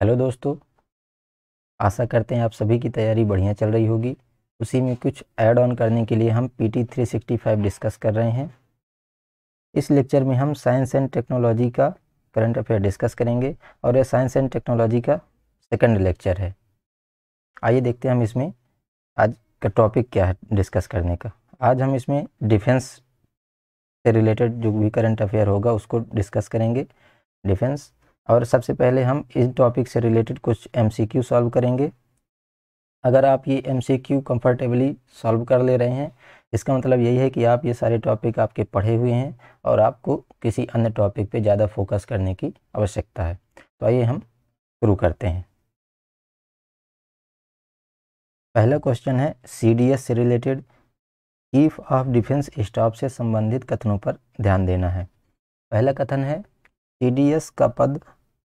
Hello दोस्तों, आशा करते हैं आप सभी की तैयारी बढ़िया चल रही होगी। उसी में कुछ ऐड ऑन करने के लिए हम P T three sixty five discuss कर रहे हैं। इस लेक्चर में हम साइंस एंड टेक्नोलॉजी का करंट अफेयर डिस्कस करेंगे और यह साइंस एंड टेक्नोलॉजी का सेकंड लेक्चर है। आइए देखते हैं हम इसमें आज का टॉपिक क्या है डिस्कस करने का। आज हम इसमें डिफेंस से रिलेटेड जो भी करंट अफेयर होगा उसको डिस्कस करेंगे। डिफेंस और सबसे पहले हम इस टॉपिक से रिलेटेड कुछ एमसीक्यू सॉल्व करेंगे। अगर आप ये M C Q comfortably solve कर ले रहे हैं, इसका मतलब यही है कि आप ये सारे टॉपिक आपके पढ़े हुए हैं और आपको किसी अन्य टॉपिक पे ज़्यादा फोकस करने की आवश्यकता है। तो आइए हम शुरू करते हैं। पहला क्वेश्चन है सीडीएस से related chief of defence staff से संबंधित कथनों पर ध्यान देना है। पहला कथन है सी का पद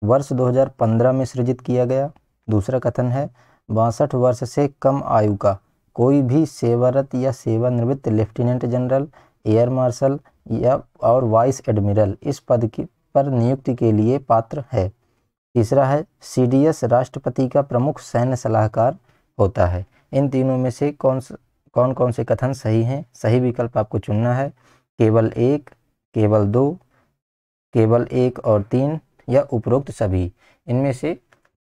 वर्ष 2015 में सृजित किया गया। दूसरा कथन है, बासठ वर्ष से कम आयु का कोई भी सेवारत या सेवानिवृत्त लेफ्टिनेंट जनरल, एयर मार्शल या, और वाइस एडमिरल इस पद की, पर नियुक्ति के लिए पात्र है। तीसरा है, सीडीएस राष्ट्रपति का प्रमुख सैन्य सलाहकार होता है। इन तीनों में से कौन कौन कौन से कथन सही हैं, सही विकल्प आपको चुनना है। केवल एक, केवल दो, केवल एक और तीन या उपरोक्त सभी, इनमें से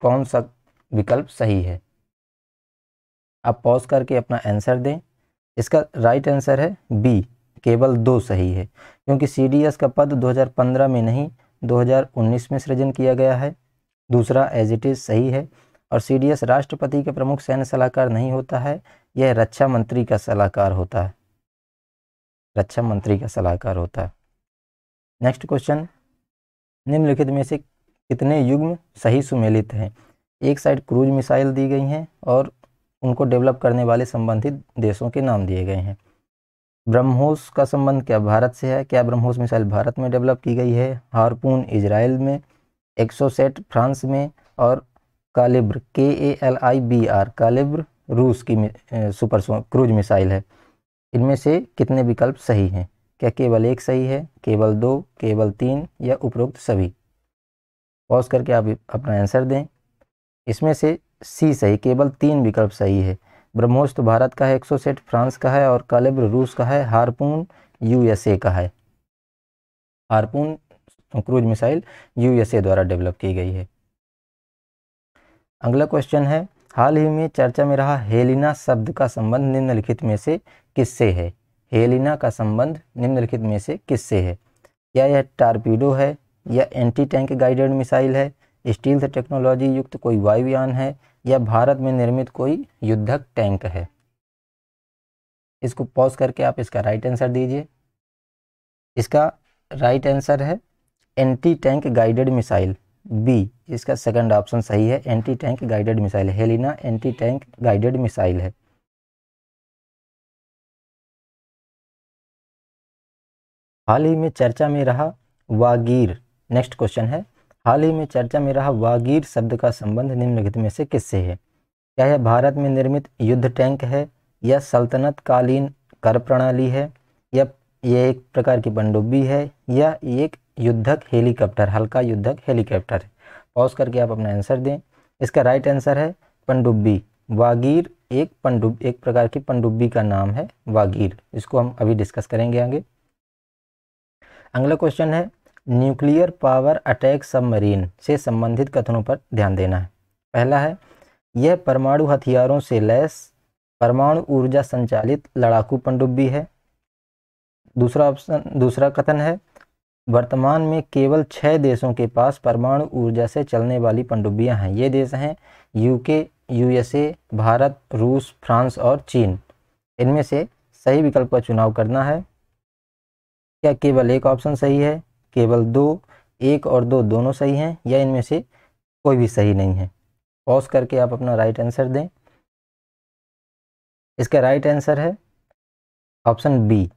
कौन सा विकल्प सही है? आप पॉज करके अपना आंसर दें। इसका राइट आंसर है बी केवल दो सही है, क्योंकि सीडीएस का पद 2015 में नहीं 2019 में सृजन किया गया है। दूसरा एज इट इज़ सही है, और सीडीएस राष्ट्रपति के प्रमुख सैन्य सलाहकार नहीं होता है, यह रक्षा मंत्री का सलाहकार होता है। रक्षा मंत्री का सलाहकार होता है। नेक्स्ट क्वेश्चन निम्नलिखित में से कितने युग्म सही सुमेलित हैं? एक साइड क्रूज मिसाइल दी गई हैं और उनको डेवलप करने वाले संबंधित देशों के नाम दिए गए हैं। ब्रह्मोस का संबंध क्या भारत से है? क्या ब्रह्मोस मिसाइल भारत में डेवलप की गई है? हारपून इसराइल में, एक्सोसेट फ्रांस में और Kalibr K A L I B R Kalibr Russia की सुपर क्रूज मिसाइल है। इनमें से कितने विकल्प सही हैं? क्या केवल एक सही है, केवल दो, केवल तीन या उपरोक्त सभी? पॉज करके आप अपना आंसर दें। इसमें से सी सही, केवल तीन विकल्प सही है। ब्रह्मोस तो भारत का है एक्सोसेट फ्रांस का है और कालिब्र रूस का है, हारपून, यूएसए का है। हारपून क्रूज मिसाइल यूएसए द्वारा डेवलप की गई है। अगला क्वेश्चन है, हाल ही में चर्चा में रहा हेलिना शब्द का संबंध निम्नलिखित में से किससे है? हेलिना का संबंध निम्नलिखित में से किससे है? क्या यह टारपीडो है? या एंटी टैंक गाइडेड मिसाइल है? स्टील से टेक्नोलॉजी युक्त कोई वायुयान है? या भारत में निर्मित कोई युद्धक टैंक है? इसको पॉज करके आप इसका राइट आंसर दीजिए। इसका राइट आंसर है anti tank guided missile. B इसका सेकंड ऑप्शन सही है anti tank guided missile. Helina anti tank guided missile है। हाल ही में चर्चा में रहा वागीर। नेक्स्ट क्वेश्चन है, हाल ही में चर्चा में रहा वागीर शब्द का संबंध निम्नलिखित में से किससे है? क्या यह भारत में निर्मित युद्ध टैंक है, या सल्तनत कालीन कर प्रणाली है, या ये एक प्रकार की पनडुब्बी है, या एक युद्धक हेलीकॉप्टर, हल्का युद्धक हेलीकॉप्टर है? पॉज करके आप अपना आंसर दें। इसका राइट आंसर है पनडुब्बी वागीर एक पनडुब एक प्रकार की पनडुब्बी का नाम है वागीर। इसको हम अभी डिस्कस करेंगे आगे। अगला क्वेश्चन है न्यूक्लियर पावर अटैक सबमरीन से संबंधित कथनों पर ध्यान देना है। पहला है, यह परमाणु हथियारों से लैस परमाणु ऊर्जा संचालित लड़ाकू पनडुब्बी है। दूसरा ऑप्शन दूसरा कथन है, वर्तमान में केवल छः देशों के पास परमाणु ऊर्जा से चलने वाली पनडुब्बियाँ हैं। ये देश हैं यूके यूएसए भारत, रूस, फ्रांस और चीन। इनमें से सही विकल्प का चुनाव करना है। क्या केवल एक ऑप्शन सही है? केवल दो, एक और दो दोनों सही हैं या इनमें से कोई भी सही नहीं है? पॉज करके आप अपना राइट आंसर दें। इसका राइट आंसर है option B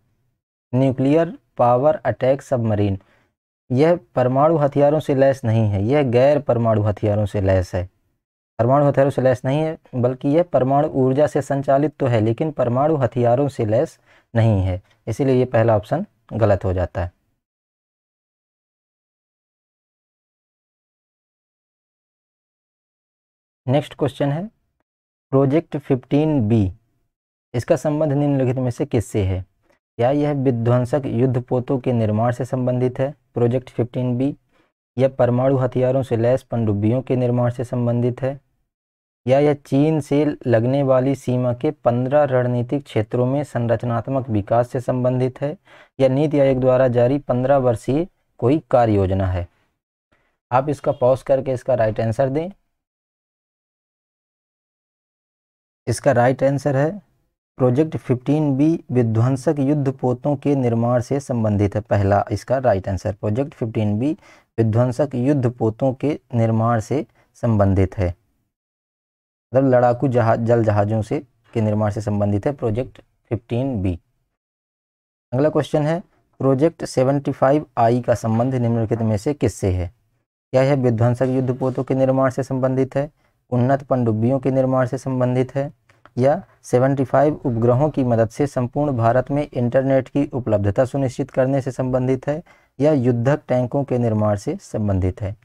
nuclear power attack submarine यह परमाणु हथियारों से लैस नहीं है। यह गैर परमाणु हथियारों से लैस है। परमाणु हथियारों से लैस नहीं है, बल्कि यह परमाणु ऊर्जा से संचालित तो है, लेकिन परमाणु हथियारों से लैस नहीं है। इसीलिए ये पहला ऑप्शन गलत हो जाता है। नेक्स्ट क्वेश्चन है, प्रोजेक्ट 15 बी, इसका संबंध निम्नलिखित में से किससे है? क्या यह विध्वंसक युद्ध पोतों के निर्माण से संबंधित है? प्रोजेक्ट 15 बी, यह परमाणु हथियारों से लैस पनडुब्बियों के निर्माण से संबंधित है। या यह चीन से लगने वाली सीमा के 15 रणनीतिक क्षेत्रों में संरचनात्मक विकास से संबंधित है। या नीति आयोग द्वारा जारी 15 वर्षीय कोई कार्य योजना है। आप इसका पॉज करके इसका राइट आंसर दें। इसका राइट आंसर है, प्रोजेक्ट 15 बी विध्वंसक युद्ध पोतों के निर्माण से संबंधित है। पहला इसका राइट आंसर, प्रोजेक्ट 15 बी विध्वंसक युद्ध पोतों के निर्माण से संबंधित है। मतलब लड़ाकू जहाज़ जल जहाज़ों से, के निर्माण से संबंधित है प्रोजेक्ट 15 बी। अगला क्वेश्चन है, प्रोजेक्ट 75 आई का संबंध निम्नलिखित में से किससे है? क्या यह विध्वंसक युद्ध पोतों के निर्माण से संबंधित है, उन्नत पनडुब्बियों के निर्माण से संबंधित है, या 75 उपग्रहों की मदद से संपूर्ण भारत में इंटरनेट की उपलब्धता सुनिश्चित करने से संबंधित है, या युद्धक टैंकों के निर्माण से संबंधित है?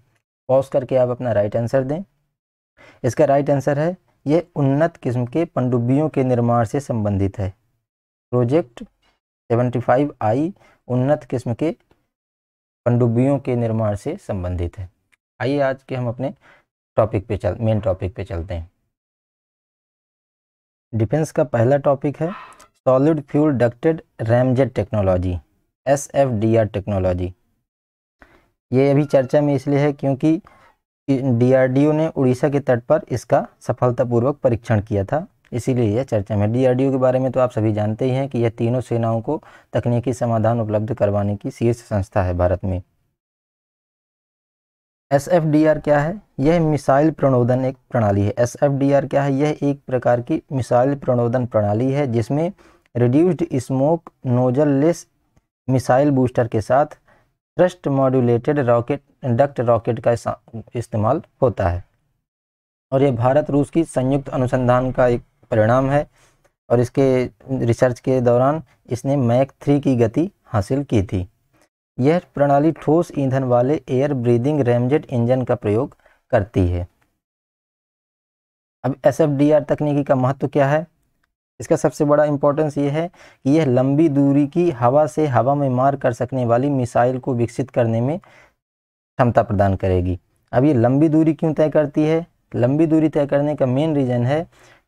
पॉज करके आप अपना राइट आंसर दें। इसका राइट आंसर है, ये उन्नत किस्म के पनडुब्बियों के निर्माण से संबंधित है। प्रोजेक्ट 75 आई उन्नत किस्म के पनडुब्बियों के निर्माण से संबंधित है। आइए आज के हम अपने टॉपिक पे चल मेन टॉपिक पे चलते हैं। डिफेंस का पहला टॉपिक है solid fuel ducted ramjet technology S F D R technology ये अभी चर्चा में इसलिए है क्योंकि डीआरडीओ ने उड़ीसा के तट पर इसका सफलतापूर्वक परीक्षण किया था। इसीलिए यह चर्चा में डीआरडीओ के बारे में तो आप सभी जानते ही हैं कि यह तीनों सेनाओं को तकनीकी समाधान उपलब्ध करवाने की शीर्ष संस्था है भारत में। एस एफ़ डी आर क्या है? यह मिसाइल प्रणोदन एक प्रणाली है। एस एफ़ डी आर क्या है? यह एक प्रकार की मिसाइल प्रणोदन प्रणाली है, जिसमें reduced smoke nozzle less missile booster के साथ thrust modulated rocket duct rocket का इस्तेमाल होता है। और ये भारत रूस की संयुक्त अनुसंधान का एक परिणाम है और इसके रिसर्च के दौरान इसने मैक थ्री की गति हासिल की थी। यह प्रणाली ठोस ईंधन वाले एयर ब्रीदिंग रैमजेट इंजन का प्रयोग करती है। अब एसएफडीआर तकनीकी का महत्व क्या है? इसका सबसे बड़ा इंपॉर्टेंस ये है कि यह लंबी दूरी की हवा से हवा में मार कर सकने वाली मिसाइल को विकसित करने में क्षमता प्रदान करेगी। अब ये लंबी दूरी क्यों तय करती है? लंबी दूरी तय करने का मेन रीज़न है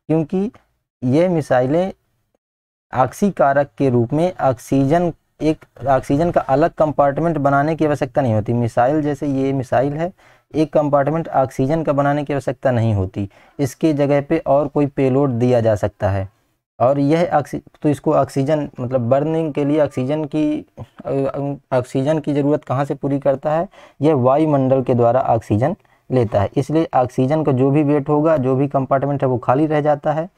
क्योंकि ये मिसाइलें ऑक्सी कारक के रूप में ऑक्सीजन एक ऑक्सीजन का अलग कंपार्टमेंट बनाने की आवश्यकता नहीं होती। मिसाइल जैसे ये मिसाइल है, एक कंपार्टमेंट ऑक्सीजन का बनाने की आवश्यकता नहीं होती। इसके जगह पे और कोई पेलोड दिया जा सकता है। और यह तो इसको ऑक्सीजन मतलब बर्निंग के लिए ऑक्सीजन की ऑक्सीजन की ज़रूरत कहाँ से पूरी करता है? यह वायुमंडल के द्वारा ऑक्सीजन लेता है। इसलिए ऑक्सीजन का जो भी वेट होगा, जो भी कंपार्टमेंट है, वो खाली रह जाता है।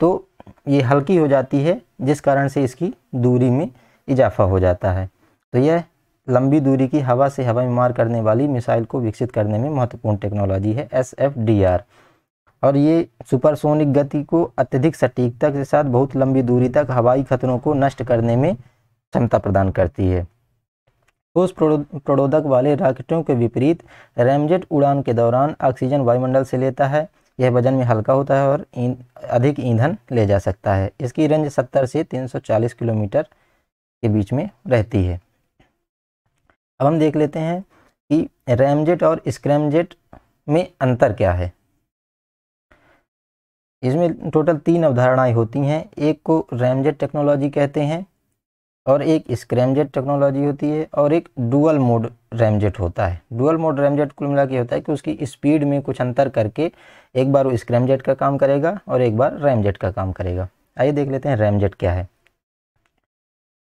तो ये हल्की हो जाती है, जिस कारण से इसकी दूरी में इजाफा हो जाता है। तो यह लंबी दूरी की हवा से हवा में मार करने वाली मिसाइल को विकसित करने में महत्वपूर्ण टेक्नोलॉजी है एस एफ़ डी आर और ये सुपरसोनिक गति को अत्यधिक सटीकता के साथ बहुत लंबी दूरी तक हवाई खतरों को नष्ट करने में क्षमता प्रदान करती है। ठोस प्रोडोदक वाले रॉकेटों के विपरीत रैमजेट उड़ान के दौरान ऑक्सीजन वायुमंडल से लेता है। यह वज़न में हल्का होता है और इन, अधिक ईंधन ले जा सकता है। इसकी रेंज 70 से 340 किलोमीटर के बीच में रहती है। अब हम देख लेते हैं कि रैमजेट और स्क्रैमजेट में अंतर क्या है। इसमें टोटल तीन अवधारणाएँ होती हैं। एक को रैमजेट टेक्नोलॉजी कहते हैं और एक स्क्रैमजेट टेक्नोलॉजी होती है और एक डुअल मोड रैमजेट होता है। डुअल मोड रैमजेट कुल मिला के होता है कि उसकी स्पीड में कुछ अंतर करके एक बार वो स्क्रैमजेट का काम करेगा और एक बार रैमजेट का काम करेगा। आइए देख लेते हैं रैमजेट क्या है।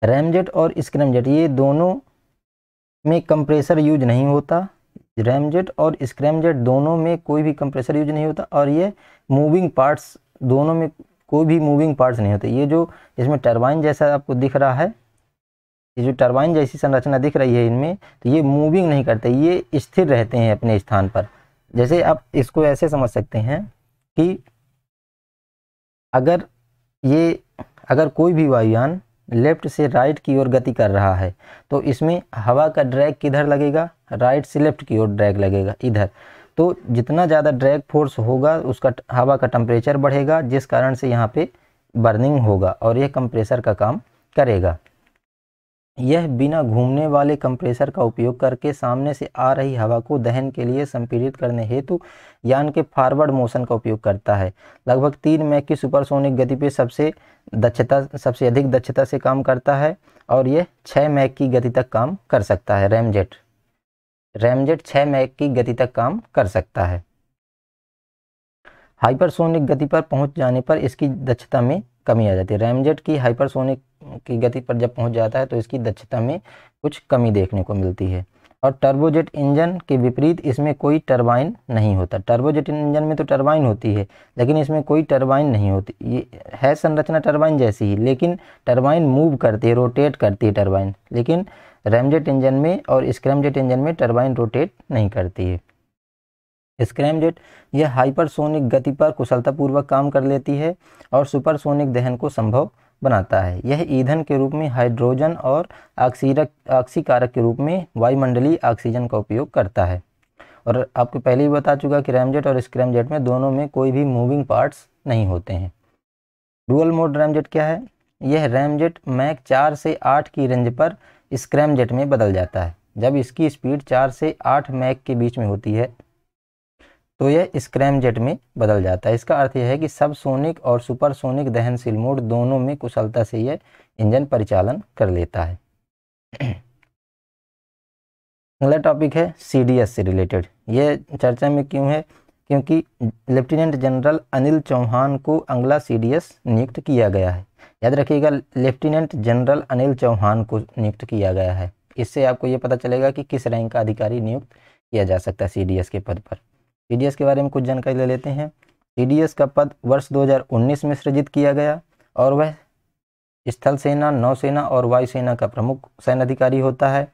रैमजेट और स्क्रैमजेट, ये दोनों में कंप्रेसर यूज़ नहीं होता। रैमजेट और स्क्रैमजेट दोनों में कोई भी कंप्रेसर यूज़ नहीं होता और ये मूविंग पार्ट्स दोनों में कोई भी मूविंग पार्ट्स नहीं होते। ये जो इसमें टरबाइन जैसा आपको दिख रहा है, ये जो टरबाइन जैसी संरचना दिख रही है इनमें तो ये मूविंग नहीं करते, ये स्थिर रहते हैं अपने स्थान पर। जैसे आप इसको ऐसे समझ सकते हैं कि अगर ये, अगर कोई भी वायुयान लेफ़्ट से राइट की ओर गति कर रहा है तो इसमें हवा का ड्रैग किधर लगेगा? राइट से लेफ़्ट की ओर ड्रैग लगेगा इधर। तो जितना ज़्यादा ड्रैग फोर्स होगा, उसका हवा का टेम्परेचर बढ़ेगा, जिस कारण से यहाँ पे बर्निंग होगा और यह कंप्रेसर का काम करेगा। यह बिना घूमने वाले कंप्रेसर का उपयोग करके सामने से आ रही हवा को दहन के लिए संपीड़ित करने हेतु यान के फॉरवर्ड मोशन का उपयोग करता है। लगभग तीन मैक की सुपरसोनिक गति पे सबसे दक्षता, सबसे अधिक दक्षता से काम करता है और यह छः मैक की गति तक काम कर सकता है रैमजेट रैमजेट छः मैक की गति तक काम कर सकता है। हाइपरसोनिक गति पर पहुँच जाने पर इसकी दक्षता में कमी आ जाती है। रैमजेट की हाइपरसोनिक की गति पर जब पहुँच जाता है तो इसकी दक्षता में कुछ कमी देखने को मिलती है। और टर्बोजेट इंजन के विपरीत इसमें कोई टरबाइन नहीं होता। टर्बोजेट इंजन में तो टरबाइन होती है, लेकिन इसमें कोई टरबाइन नहीं होती। ये है संरचना टरबाइन जैसी ही, लेकिन टरबाइन मूव करती है रोटेट करती है टरबाइन लेकिन रैमजेट इंजन में और स्क्रैमजेट इंजन में टरबाइन रोटेट नहीं करती है। स्क्रैमजेट यह हाइपरसोनिक गति पर कुशलतापूर्वक काम कर लेती है और सुपरसोनिक दहन को संभव बनाता है। यह ईंधन के रूप में हाइड्रोजन और ऑक्सीरक ऑक्सीकारक के रूप में वायुमंडलीय ऑक्सीजन का उपयोग करता है। और आपको पहले ही बता चुका कि रैमजेट और स्क्रैमजेट में दोनों में कोई भी मूविंग पार्ट्स नहीं होते हैं। डुअल मोड रैमजेट क्या है? यह रैमजेट मैक चार से आठ की रेंज पर स्क्रैमजेट में बदल जाता है। जब इसकी स्पीड चार से आठ मैक के बीच में होती है तो यह स्क्रैम जेट में बदल जाता है। इसका अर्थ यह है कि सब सोनिक और सुपरसोनिक दहनशील मोड दोनों में कुशलता से यह इंजन परिचालन कर लेता है। अगला टॉपिक है सीडीएस से रिलेटेड यह चर्चा में क्यों है? क्योंकि लेफ्टिनेंट जनरल अनिल चौहान को अगला सी नियुक्त किया गया है। याद रखिएगा, लेफ्टिनेंट जनरल अनिल चौहान को नियुक्त किया गया है। इससे आपको ये पता चलेगा कि किस रैंक का अधिकारी नियुक्त किया जा सकता है सी के पद पर। सी के बारे में कुछ जानकारी ले लेते हैं। सी का पद वर्ष 2019 में सृजित किया गया और वह स्थल सेना, नौसेना और वायुसेना का प्रमुख सैन्य अधिकारी होता है।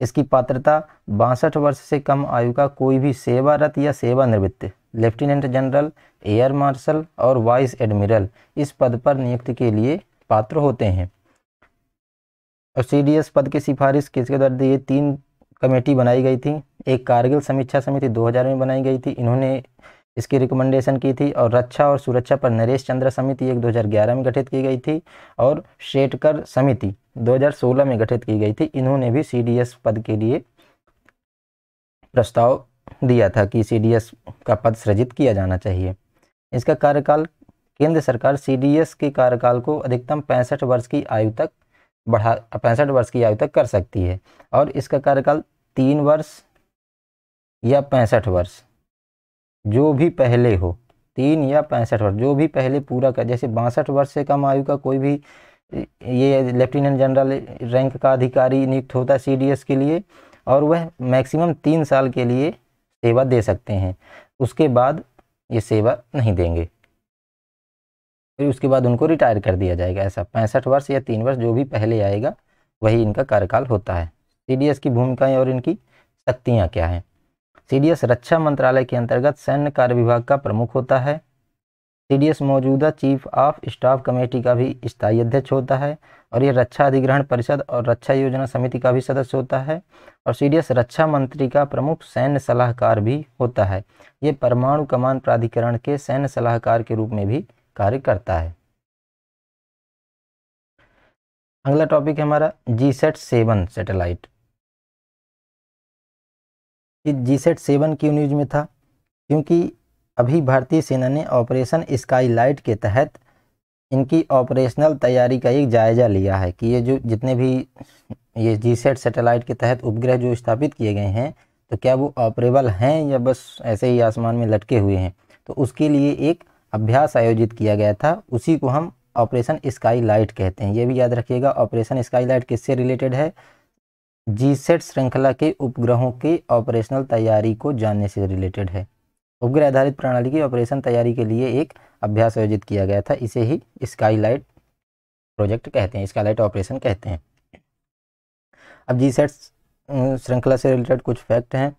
इसकी पात्रता बासठ वर्ष से कम आयु का कोई भी सेवारत या सेवानिवृत्त, लेफ्टिनेंट जनरल, एयर मार्शल और वाइस एडमिरल इस पद पर नियुक्ति के लिए पात्र होते हैं। और सीडीएस पद की सिफारिश किसके द्वारा दी तीन कमेटी बनाई गई थी। एक कारगिल समीक्षा समिति 2000 में बनाई गई थी। इन्होंने इसकी रिकमेंडेशन की थी। और रक्षा और सुरक्षा पर नरेश चंद्र समिति एक 2011 में गठित की गई थी। और शेटकर समिति 2016 में गठित की गई थी। इन्होंने भी सीडीएस पद के लिए प्रस्ताव दिया था कि सीडीएस का पद सृजित किया जाना चाहिए। इसका कार्यकाल केंद्र सरकार सीडीएस के कार्यकाल को अधिकतम पैंसठ वर्ष की आयु तक बढ़ा, पैंसठ वर्ष की आयु तक कर सकती है और इसका कार्यकाल तीन वर्ष या पैंसठ वर्ष। जो भी पहले हो, तीन या पैंसठ वर्ष, जो भी पहले पूरा कर, जैसे बासठ वर्ष से कम आयु का कोई भी, ये लेफ्टिनेंट जनरल रैंक का अधिकारी नियुक्त होता है सीडीएस के लिए और वह मैक्सिमम तीन साल के लिए सेवा दे सकते हैं। उसके बाद ये सेवा नहीं देंगे। फिर उसके बाद उनको रिटायर कर दिया जाएगा। ऐसा पैंसठ वर्ष या तीन वर्ष जो भी पहले आएगा, वही इनका कार्यकाल होता है। सीडीएस की भूमिकाएँ और इनकी शक्तियाँ क्या हैं? सी रक्षा मंत्रालय के अंतर्गत सैन्य कार्य विभाग का प्रमुख होता है। सीडीएस मौजूदा चीफ ऑफ़ स्टाफ कमेटी का भी स्थायी अध्यक्ष होता है और ये रक्षा अधिग्रहण परिषद और रक्षा योजना समिति का भी सदस्य होता है और सीडीएस रक्षा मंत्री का प्रमुख सैन्य सलाहकार भी होता है। ये परमाणु कमान प्राधिकरण के सैन्य सलाहकार के रूप में भी कार्य करता है। अगला टॉपिक है हमारा जी सेट सेवन सेटेलाइट ये जी सेट सेवन क्यों न्यूज़ में था? क्योंकि अभी भारतीय सेना ने ऑपरेशन स्काई लाइट के तहत इनकी ऑपरेशनल तैयारी का एक जायज़ा लिया है कि ये जो जितने भी ये जी सेट सेटेलाइट के तहत उपग्रह जो स्थापित किए गए हैं तो क्या वो ऑपरेबल हैं या बस ऐसे ही आसमान में लटके हुए हैं? तो उसके लिए एक अभ्यास आयोजित किया गया था, उसी को हम ऑपरेशन स्काई लाइट कहते हैं। ये भी याद रखिएगा, ऑपरेशन स्काई लाइट किससे रिलेटेड है? जी सेट श्रृंखला के उपग्रहों के ऑपरेशनल तैयारी को जानने से रिलेटेड है। उपग्रह आधारित प्रणाली की ऑपरेशन तैयारी के लिए एक अभ्यास आयोजित किया गया था, इसे ही स्काई लाइट प्रोजेक्ट कहते हैं स्काई लाइट ऑपरेशन कहते हैं। अब जी सेट श्रृंखला से रिलेटेड कुछ फैक्ट हैं।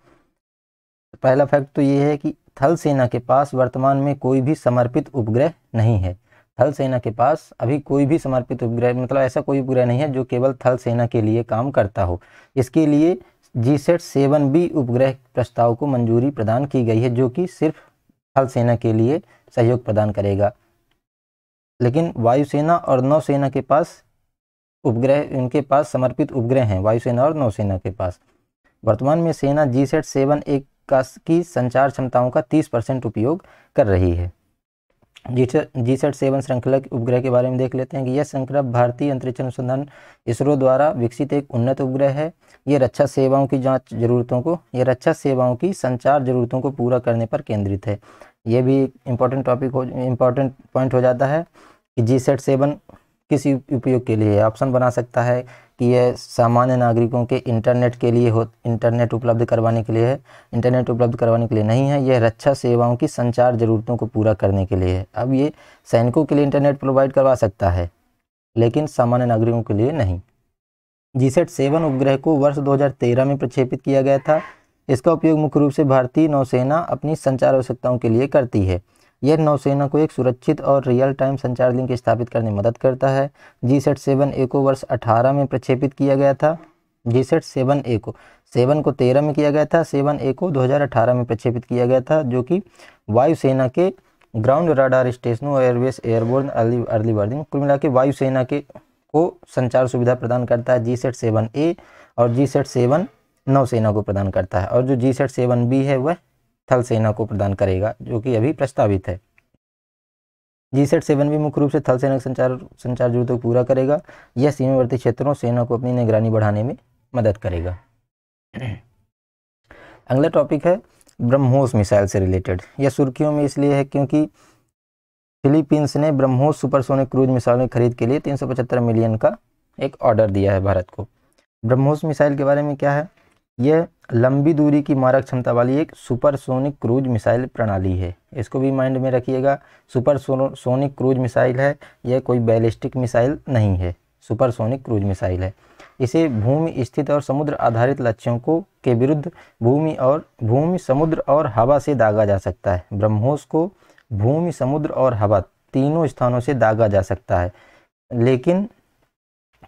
पहला फैक्ट तो ये है कि थल सेना के पास वर्तमान में कोई भी समर्पित उपग्रह नहीं है। थल सेना के पास अभी कोई भी समर्पित उपग्रह मतलब ऐसा कोई उपग्रह नहीं है जो केवल थल सेना के लिए काम करता हो। इसके लिए जी सेट सेवन बी उपग्रह प्रस्ताव को मंजूरी प्रदान की गई है, जो कि सिर्फ़ थल सेना के लिए सहयोग प्रदान करेगा। लेकिन वायुसेना और नौसेना के पास उपग्रह उनके पास समर्पित उपग्रह हैं, वायुसेना और नौसेना के पास। वर्तमान में सेना जी सेट सेवन एक का की संचार क्षमताओं का 30 परसेंट उपयोग कर रही है। जी सेट सेवन श्रृंखला उपग्रह के बारे में देख लेते हैं कि यह श्रृंखला भारतीय अंतरिक्ष अनुसंधान इसरो द्वारा विकसित एक उन्नत उपग्रह है। यह रक्षा सेवाओं की जाँच जरूरतों को, यह रक्षा सेवाओं की संचार जरूरतों को पूरा करने पर केंद्रित है। यह भी एक इंपॉर्टेंट टॉपिक हो इंपॉर्टेंट पॉइंट हो जाता है कि जी सेट सेवन किस उपयोग के लिए ऑप्शन बना सकता है कि यह सामान्य नागरिकों के इंटरनेट के लिए हो इंटरनेट उपलब्ध करवाने के लिए है। इंटरनेट उपलब्ध करवाने के लिए नहीं है, यह रक्षा सेवाओं की संचार ज़रूरतों को पूरा करने के लिए है। अब ये सैनिकों के लिए इंटरनेट प्रोवाइड करवा सकता है, लेकिन सामान्य नागरिकों के लिए नहीं। जी सेट सेवन उपग्रह को वर्ष 2013 में प्रक्षेपित किया गया था। इसका उपयोग मुख्य रूप से भारतीय नौसेना अपनी संचार आवश्यकताओं के लिए करती है। यह नौसेना को एक सुरक्षित और रियल टाइम संचार लिंक स्थापित करने में मदद करता है। जी सेट सेवन ए को वर्ष 18 में प्रक्षेपित किया गया था। जी सेट सेवन ए को सेवन को तेरह में किया गया था। सेवन ए को 2018 में प्रक्षेपित किया गया था, जो कि वायुसेना के ग्राउंड राडार स्टेशनों airways airborne early early warning कुल मिला के वायुसेना के, को संचार सुविधा प्रदान करता है। जी सेट सेवन ए और जी सेट सेवन नौसेना को प्रदान करता है। और जो जी सेट सेवन बी है, वह थल सेना को प्रदान करेगा, जो कि अभी प्रस्तावित है। जी सेट सेवन भी मुख्य रूप से थल सेना संचार संचार जरूरतों को पूरा करेगा, यह सीमावर्ती क्षेत्रों, सेना को अपनी निगरानी बढ़ाने में मदद करेगा। अगला टॉपिक है ब्रह्मोस मिसाइल से रिलेटेड यह सुर्खियों में इसलिए है क्योंकि फिलीपींस ने ब्रह्मोस सुपरसोनिक क्रूज मिसाइल खरीद के लिए 375 मिलियन का एक ऑर्डर दिया है भारत को। ब्रह्मोस मिसाइल के बारे में क्या है? यह लंबी दूरी की मारक क्षमता वाली एक सुपरसोनिक क्रूज मिसाइल प्रणाली है। इसको भी माइंड में रखिएगा। सुपर सोनिक क्रूज मिसाइल है, यह कोई बैलिस्टिक मिसाइल नहीं है। सुपरसोनिक क्रूज मिसाइल है। इसे भूमि स्थित और समुद्र आधारित लक्ष्यों को, के विरुद्ध भूमि और, भूमि, समुद्र और हवा से दागा जा सकता है। ब्रह्मोस को भूमि, समुद्र और हवा तीनों स्थानों से दागा जा सकता है। लेकिन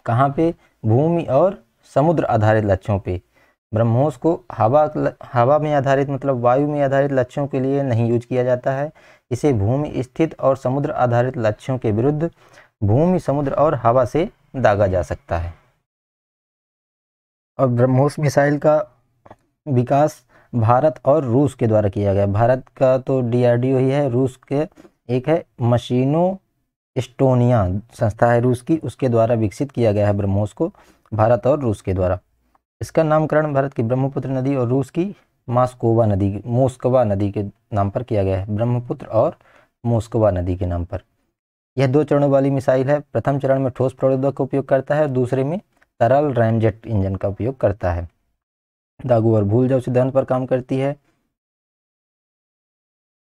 कहाँ पे? भूमि और समुद्र आधारित लक्ष्यों पे। ब्रह्मोस को हवा हवा में आधारित मतलब वायु में आधारित लक्ष्यों के लिए नहीं यूज़ किया जाता है। इसे भूमि स्थित और समुद्र आधारित लक्ष्यों के विरुद्ध भूमि, समुद्र और हवा से दागा जा सकता है। और ब्रह्मोस मिसाइल का विकास भारत और रूस के द्वारा किया गया। भारत का तो डीआरडीओ ही है, रूस के एक है मशीनो एस्टोनिया संस्था है रूस की, उसके द्वारा विकसित किया गया है ब्रह्मोस को, भारत और रूस के द्वारा। इसका नामकरण भारत की ब्रह्मपुत्र नदी और रूस की मास्कोवा नदी मोस्कवा नदी के नाम पर किया गया है। ब्रह्मपुत्र और मोस्कवा नदी के नाम पर। यह दो चरणों वाली मिसाइल है। प्रथम चरण में ठोस प्रौद्योगिक का उपयोग करता है दूसरे में तरल रैमजेट इंजन का उपयोग करता है। दागू और भूल जाओ सिद्धांत पर काम करती है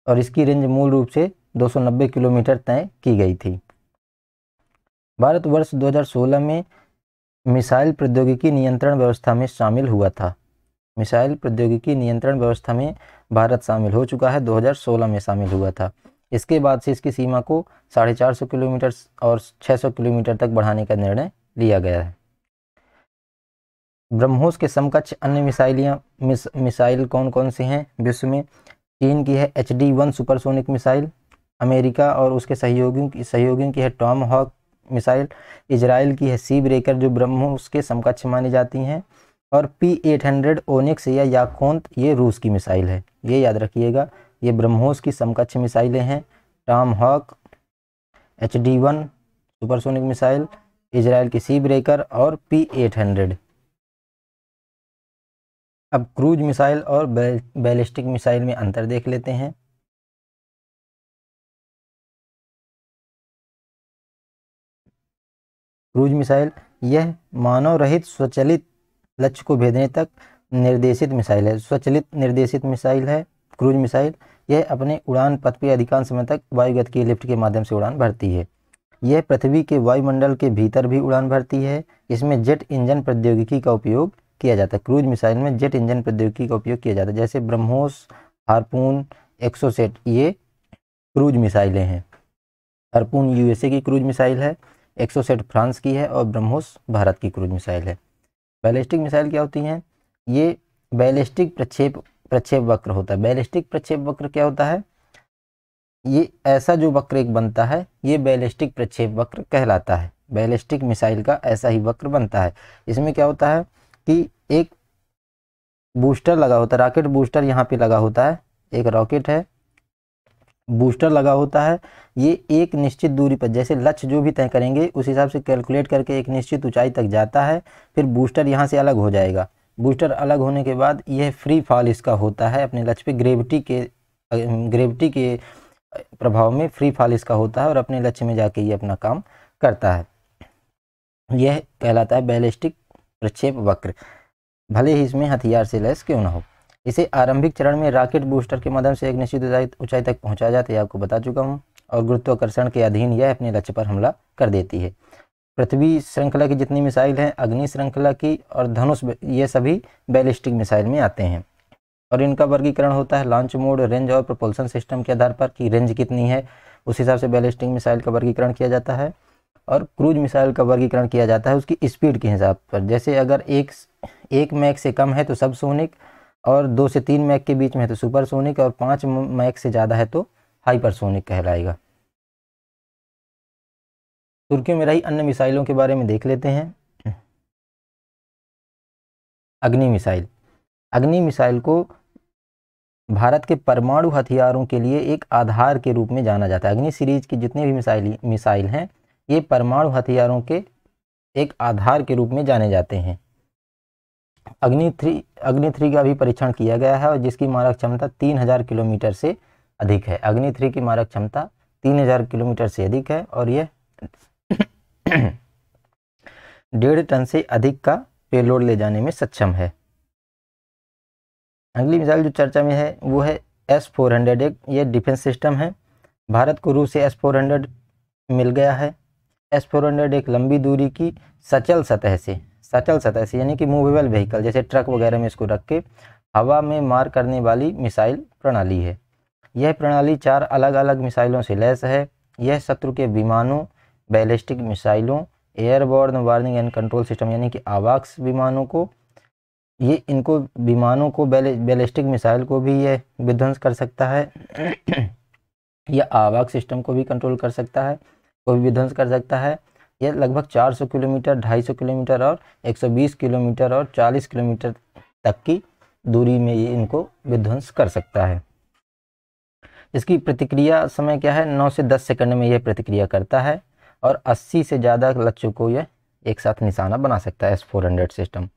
और इसकी रेंज मूल रूप से 290 किलोमीटर तय की गई थी। भारत वर्ष 2016 में मिसाइल प्रौद्योगिकी नियंत्रण व्यवस्था में शामिल हुआ था। मिसाइल प्रौद्योगिकी नियंत्रण व्यवस्था में भारत शामिल हो चुका है 2016 में शामिल हुआ था। इसके बाद से इसकी सीमा को साढ़े चार सौ किलोमीटर और 600 किलोमीटर तक बढ़ाने का निर्णय लिया गया है। ब्रह्मोस के समकक्ष अन्य मिसाइलियाँ मिस, मिसाइल कौन कौन से हैं? विश्व में चीन की है H D one supersonic missile America और उसके सहयोगियों की सहयोगियों की है टॉम हॉक मिसाइल इसराइल की है, सी ब्रेकर जो ब्रह्मोस के समकक्ष मानी जाती हैं। और पी एट हंड्रेड ओनिक्स या याकोंत, ये रूस की मिसाइल है। ये याद रखिएगा, ये ब्रह्मोस की समकक्ष मिसाइलें हैं। Tomahawk, H D one supersonic missile Israel की सी ब्रेकर और पी एट हंड्रेड। अब क्रूज मिसाइल और बैलिस्टिक मिसाइल में अंतर देख लेते हैं। क्रूज मिसाइल, यह मानव रहित स्वचलित लक्ष्य को भेजने तक निर्देशित मिसाइल है। स्वचलित निर्देशित मिसाइल है, क्रूज मिसाइल। यह अपने उड़ान पथ पर अधिकांश समय तक वायुगत की लिफ्ट के माध्यम से उड़ान भरती है। यह पृथ्वी के वायुमंडल के भीतर भी उड़ान भरती है। इसमें जेट इंजन प्रौद्योगिकी का उपयोग किया जाता है। क्रूज मिसाइल में जेट इंजन प्रौद्योगिकी का उपयोग किया जाता है। जैसे ब्रह्मोस, हारपून, एक्सोसेट, ये क्रूज मिसाइलें हैं। हारपून, यूएसए की क्रूज मिसाइल है। एक्सोसेट फ्रांस की है और ब्रह्मोस भारत की क्रूज मिसाइल है। बैलिस्टिक मिसाइल क्या होती हैं? ये बैलिस्टिक प्रक्षेप प्रक्षेप वक्र होता है। बैलिस्टिक प्रक्षेप वक्र क्या होता है? ये ऐसा जो वक्र एक बनता है, ये बैलिस्टिक प्रक्षेप वक्र कहलाता है। बैलिस्टिक मिसाइल का ऐसा ही वक्र बनता है। इसमें क्या होता है कि एक बूस्टर लगा होता है, रॉकेट बूस्टर यहाँ पे लगा होता है। एक रॉकेट है बूस्टर लगा होता है, ये एक निश्चित दूरी पर, जैसे लक्ष्य जो भी तय करेंगे, उस हिसाब से कैलकुलेट करके एक निश्चित ऊंचाई तक जाता है, फिर बूस्टर यहाँ से अलग हो जाएगा। बूस्टर अलग होने के बाद यह फ्री फॉल इसका होता है, अपने लक्ष्य पे ग्रेविटी के ग्रेविटी के प्रभाव में फ्री फॉल इसका होता है और अपने लक्ष्य में जाके ये अपना काम करता है। यह कहलाता है बैलिस्टिक प्रक्षेप वक्र। भले ही इसमें हथियार से लैस क्यों ना हो। इसे आरंभिक चरण में रॉकेट बूस्टर के माध्यम से एक निश्चित ऊंचाई तक पहुँचाया जाता है आपको बता चुका हूँ। और गुरुत्वाकर्षण के अधीन यह अपने लक्ष्य पर हमला कर देती है। पृथ्वी श्रृंखला की जितनी मिसाइल हैं, अग्नि श्रृंखला की और धनुष ये सभी बैलिस्टिक मिसाइल में आते हैं। और इनका वर्गीकरण होता है लॉन्च मोड, रेंज और प्रपोल्सन सिस्टम के आधार पर कि रेंज कितनी है, उस हिसाब से बैलिस्टिक मिसाइल का वर्गीकरण किया जाता है। और क्रूज मिसाइल का वर्गीकरण किया जाता है उसकी स्पीड के हिसाब पर। जैसे अगर एक एक मैक से कम है तो सब सोनिक और दो से तीन मैक के बीच में है तो सुपर सोनिक और पाँच मैक से ज़्यादा है तो हाइपरसोनिक कहलाएगा। तुर्की में रही अन्य मिसाइलों के बारे में देख लेते हैं। अग्नि मिसाइल। अग्नि मिसाइल को भारत के परमाणु हथियारों के लिए एक आधार के रूप में जाना जाता है। अग्नि सीरीज़ की जितने भी मिसाइल मिसाइल हैं, ये परमाणु हथियारों के एक आधार के रूप में जाने जाते हैं। अग्नि थ्री अग्नि थ्री का भी परीक्षण किया गया है और जिसकी मारक क्षमता तीन हज़ार किलोमीटर से अधिक है। अग्नि थ्री की मारक क्षमता तीन हज़ार किलोमीटर से अधिक है और यह डेढ़ टन से अधिक का पेलोड ले जाने में सक्षम है। अगली मिसाइल जो चर्चा में है, वो है एस फोर हंड्रेड एक ये डिफेंस सिस्टम है। भारत को रूस से एस फोर हंड्रेड मिल गया है। एस फोर हंड्रेड एक लंबी दूरी की सचल सतह से। सचल सतह से, यानी कि मूवेबल व्हीकल जैसे ट्रक वगैरह में इसको रख के हवा में मार करने वाली मिसाइल प्रणाली है। यह प्रणाली चार अलग अलग मिसाइलों से लैस है। यह शत्रु के विमानों बैलिस्टिक मिसाइलों airborne warning and control system यानी कि आवाक्स विमानों को, ये इनको विमानों को बैलिस्टिक मिसाइल को भी यह विध्वंस कर सकता है। या आवाक सिस्टम को भी कंट्रोल कर सकता है, को भी विध्वंस कर सकता है। यह लगभग 400 किलोमीटर 250 किलोमीटर और 120 किलोमीटर और 40 किलोमीटर तक की दूरी में ये इनको विध्वंस कर सकता है। इसकी प्रतिक्रिया समय क्या है? 9 से 10 सेकंड में यह प्रतिक्रिया करता है और 80 से ज़्यादा लक्ष्यों को यह एक साथ निशाना बना सकता है, S four system.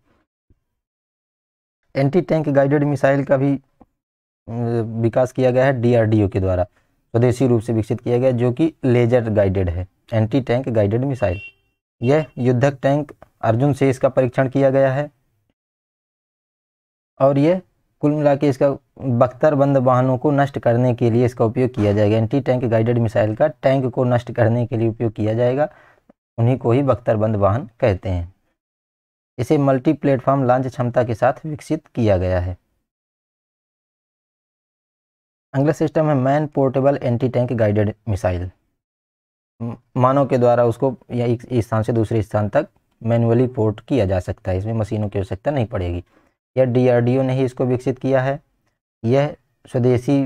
Anti tank guided missile का भी विकास किया गया है डीआरडीओ के द्वारा। स्वदेशी रूप से विकसित किया गया, जो कि लेजर गाइडेड है एंटी टैंक गाइडेड मिसाइल। यह युद्धक टैंक अर्जुन से इसका परीक्षण किया गया है। और यह कुल मिला के इसका बख्तर बंद वाहनों को नष्ट करने के लिए इसका उपयोग किया जाएगा। एंटी टैंक गाइडेड मिसाइल का टैंक को नष्ट करने के लिए उपयोग किया जाएगा। उन्हीं को ही बख्तरबंद वाहन कहते हैं। इसे मल्टी प्लेटफॉर्म लॉन्च क्षमता के साथ विकसित किया गया है। अगला सिस्टम है man portable anti tank guided missile मानव के द्वारा उसको या एक स्थान से दूसरे स्थान तक मैनुअली पोर्ट किया जा सकता है। इसमें मशीनों की आवश्यकता नहीं पड़ेगी। यह डीआरडीओ ने ही इसको विकसित किया है। यह स्वदेशी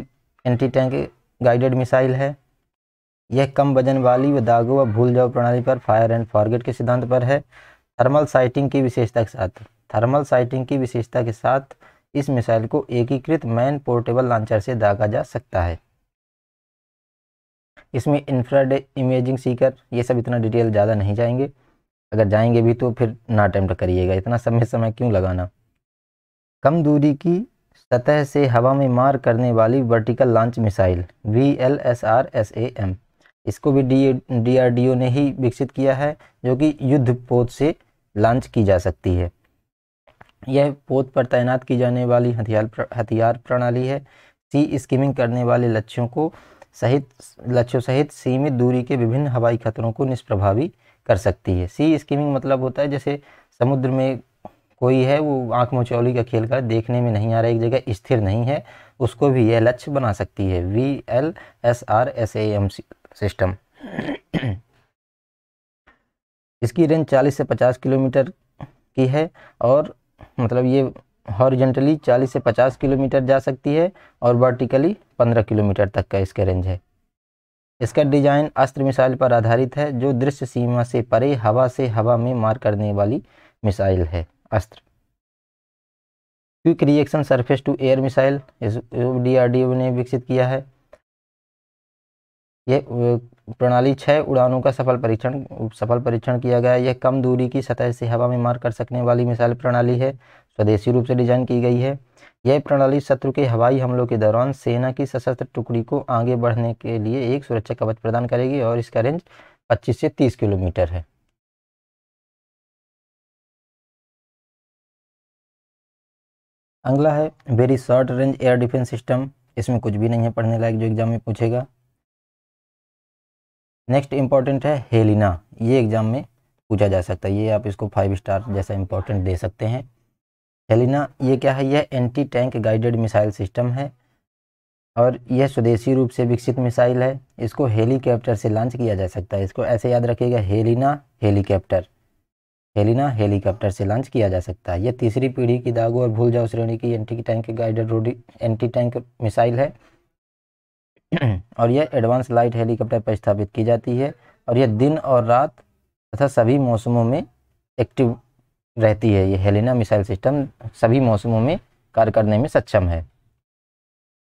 एंटी टैंक गाइडेड मिसाइल है। यह कम वज़न वाली व दागो व भूल जाओ प्रणाली पर फायर एंड फॉरगेट के सिद्धांत पर है। थर्मल साइटिंग की विशेषता के साथ थर्मल साइटिंग की विशेषता के साथ इस मिसाइल को एकीकृत मैन पोर्टेबल लॉन्चर से दागा जा सकता है। इसमें इंफ्राड इमेजिंग सीकर, ये सब इतना डिटेल ज़्यादा नहीं जाएँगे। अगर जाएँगे भी तो फिर ना अटैम्प्ट करिएगा, इतना समय समय क्यों लगाना? कम दूरी की सतह से हवा में मार करने वाली vertical launch missile V L S R S A M इसको भी D D R D O ने ही विकसित किया है, जो कि युद्ध पोत से लॉन्च की जा सकती है। यह पोत पर तैनात की जाने वाली हथियार हथियार प्रणाली है। सी, स्कीमिंग करने वाले लक्ष्यों को सहित, लक्ष्यों सहित सीमित दूरी के विभिन्न हवाई खतरों को निष्प्रभावी कर सकती है। सी, स्कीमिंग मतलब होता है जैसे समुद्र में कोई है, वो आँख मचौली का खेल कर देखने में नहीं आ रहा, एक जगह स्थिर नहीं है, उसको भी यह लक्ष्य बना सकती है। V, L, S, R, S, A, M system. इसकी रेंज 40 से 50 किलोमीटर की है और मतलब ये हॉरिजेंटली 40 से 50 किलोमीटर जा सकती है और वर्टिकली 15 किलोमीटर तक का इसका रेंज है। इसका डिज़ाइन अस्त्र मिसाइल पर आधारित है, जो दृश्य सीमा से परे, हवा से हवा में मार करने वाली मिसाइल है, Astra. Quick reaction surface to air missile इस डीआरडीओ ने विकसित किया है। यह प्रणाली छः उड़ानों का सफल परीक्षण सफल परीक्षण किया गया। यह कम दूरी की सतह से हवा में मार कर सकने वाली मिसाइल प्रणाली है, स्वदेशी रूप से डिज़ाइन की गई है। यह प्रणाली शत्रु के हवाई हमलों के दौरान सेना की सशस्त्र टुकड़ी को आगे बढ़ने के लिए एक सुरक्षा कवच प्रदान करेगी और इसका रेंज 25 से 30 किलोमीटर है। अगला है very short range air defence system इसमें कुछ भी नहीं है पढ़ने लायक, जो एग्ज़ाम में पूछेगा। नेक्स्ट इंपॉर्टेंट है हेलिना। ये एग्ज़ाम में पूछा जा सकता है। ये आप इसको फाइव स्टार जैसा इंपॉर्टेंट दे सकते हैं। हेलिना, ये क्या है? यह anti tank guided missile system है और यह स्वदेशी रूप से विकसित मिसाइल है। इसको हेलीकॉप्टर से लॉन्च किया जा सकता है। इसको ऐसे याद रखिएगा, हेलिना हेलीकॉप्टर हेलिना हेलीकॉप्टर से लॉन्च किया जा सकता है। यह तीसरी पीढ़ी की दागो और भूल जाओ श्रेणी की एंटी टैंक गाइडेड रोडी एंटी टैंक मिसाइल है। और यह एडवांस लाइट हेलीकॉप्टर पर स्थापित की जाती है और यह दिन और रात तथा सभी मौसमों में एक्टिव रहती है। ये हेलिना मिसाइल सिस्टम सभी मौसमों में कार्य करने में सक्षम है।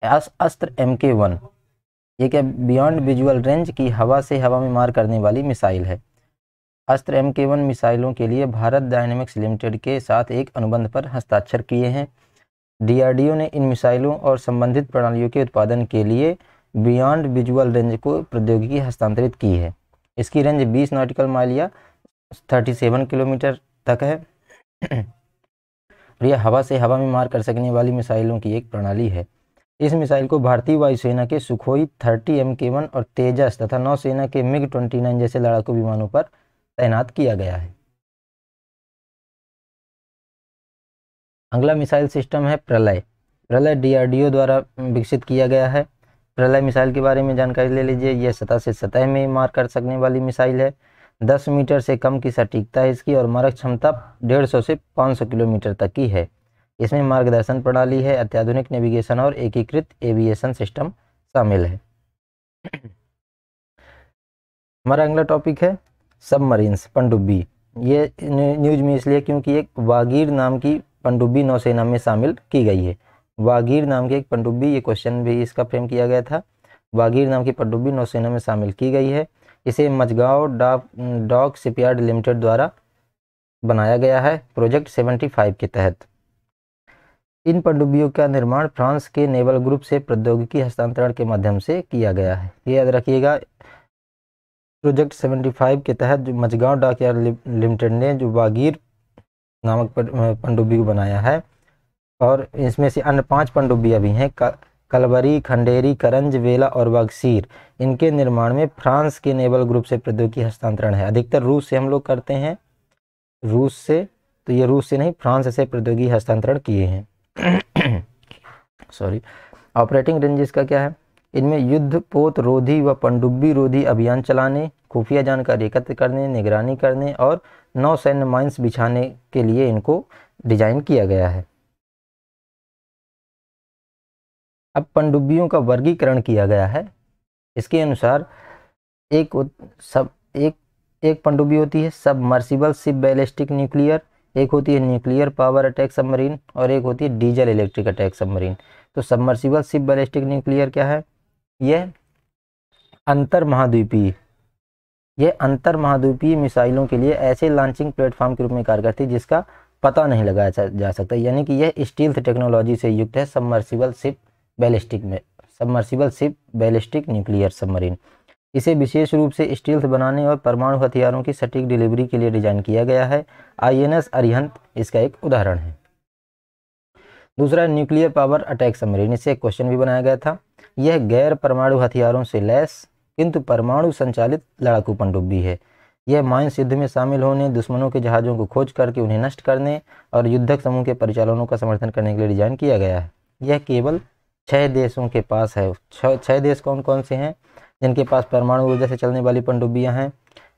अस्त्र एम के वन ये क्या बियॉन्ड विजुअल रेंज की हवा से हवा में मार करने वाली मिसाइल है। अस्त्र एम के वन मिसाइलों के लिए भारत डायनेमिक्स लिमिटेड के साथ एक अनुबंध पर हस्ताक्षर किए हैं। डीआरडीओ ने इन मिसाइलों और संबंधित प्रणालियों के उत्पादन के लिए बियॉन्ड विजुअल रेंज को प्रौद्योगिकी हस्तांतरित की है। इसकी रेंज 20 नॉटिकल माइल या 37 किलोमीटर तक है। और यह हवा से हवा में मार कर सकने वाली मिसाइलों की एक प्रणाली है। इस मिसाइल को भारतीय वायुसेना के सुखोई 30 एम के वन और तेजस तथा नौसेना के मिग 29 जैसे लड़ाकू विमानों पर तैनात किया गया है। अगला मिसाइल सिस्टम है प्रलय। प्रलय डीआरडीओ द्वारा विकसित किया गया है। प्रलय मिसाइल के बारे में जानकारी ले लीजिए। यह सतह से सतह में मार कर सकने वाली मिसाइल है। 10 मीटर से कम की सटीकता है इसकी और मारक क्षमता 150 से 500 किलोमीटर तक की है। इसमें मार्गदर्शन प्रणाली है, अत्याधुनिक नेविगेशन और एकीकृत एविएशन सिस्टम शामिल है। हमारा अगला टॉपिक है सबमरीन्स, पनडुब्बी। ये न्यूज़ में इसलिए क्योंकि एक वागीर नाम की पनडुब्बी नौसेना में शामिल की गई है। वागीर नाम की एक पनडुब्बी, ये क्वेश्चन भी इसका फ्रेम किया गया था। वागीर नाम की पनडुब्बी नौसेना में शामिल की गई है। इसे Mazagon dock dock shipyard limited द्वारा बनाया गया है, प्रोजेक्ट 75 के तहत। इन पनडुब्बियों का निर्माण फ्रांस के नेवल ग्रुप से प्रौद्योगिकी हस्तांतरण के माध्यम से किया गया है। ये याद रखिएगा, प्रोजेक्ट 75 के तहत जो मजगांव डॉकयार्ड लिमिटेड ने जो वागीर नामक पनडुब्बी को बनाया है और इसमें से अन्य पाँच पनडुब्बियाँ भी हैं कलवरी खंडेरी, करंज, वेला और बक्सीर इनके निर्माण में फ्रांस के नेवल ग्रुप से प्रौद्योगिकी हस्तांतरण है। अधिकतर रूस से हम लोग करते हैं। रूस से तो ये रूस से नहीं, फ्रांस से प्रौद्योगिकी हस्तांतरण किए हैं। सॉरी ऑपरेटिंग रेंजेस का क्या है? इनमें युद्ध, पोत रोधी व पनडुब्बी रोधी अभियान चलाने, खुफिया जानकारी एकत्र करने, निगरानी करने और नौ सैन्य माइंस बिछाने के लिए इनको डिज़ाइन किया गया है। अब पनडुब्बियों का वर्गीकरण किया गया है। इसके अनुसार एक सब, एक एक पनडुब्बी होती है, सबमर्सिबल सिप बैलिस्टिक न्यूक्लियर, एक होती है न्यूक्लियर पावर अटैक सबमरीन, और एक होती है डीजल इलेक्ट्रिक अटैक सबमरीन। तो सबमर्सिबल सिप बैलिस्टिक न्यूक्लियर क्या है? यह अंतर महाद्वीपीय यह अंतर महाद्वीपीय मिसाइलों के लिए ऐसे लॉन्चिंग प्लेटफॉर्म के रूप में कार्य करती है जिसका पता नहीं लगाया जा सकता। यानी कि यह स्टील्थ टेक्नोलॉजी से युक्त है, सबमर्सिबल सिप बैलिस्टिक में, submersible ship ballistic nuclear submarine. इसे विशेष रूप से स्टील्थ बनाने और परमाणु हथियारों की सटीक डिलीवरी के लिए डिज़ाइन किया गया है। आईएनएस अरिहंत, इसका एक उदाहरण है। दूसरा, न्यूक्लियर पावर अटैक सबमरीन इससे एक क्वेश्चन भी बनाया गया था। यह गैर परमाणु हथियारों से लैस, किंतु परमाणु संचालित लड़ाकू पनडुब्बी है। यह माइंस युद्ध में शामिल होने, दुश्मनों के जहाज़ों को खोज करके उन्हें नष्ट करने और युद्धक समूह के परिचालनों का समर्थन करने के लिए डिज़ाइन किया गया है। यह केवल छः देशों के पास है। छः देश कौन कौन से हैं जिनके पास परमाणु ऊर्जा से चलने वाली पनडुब्बियाँ हैं?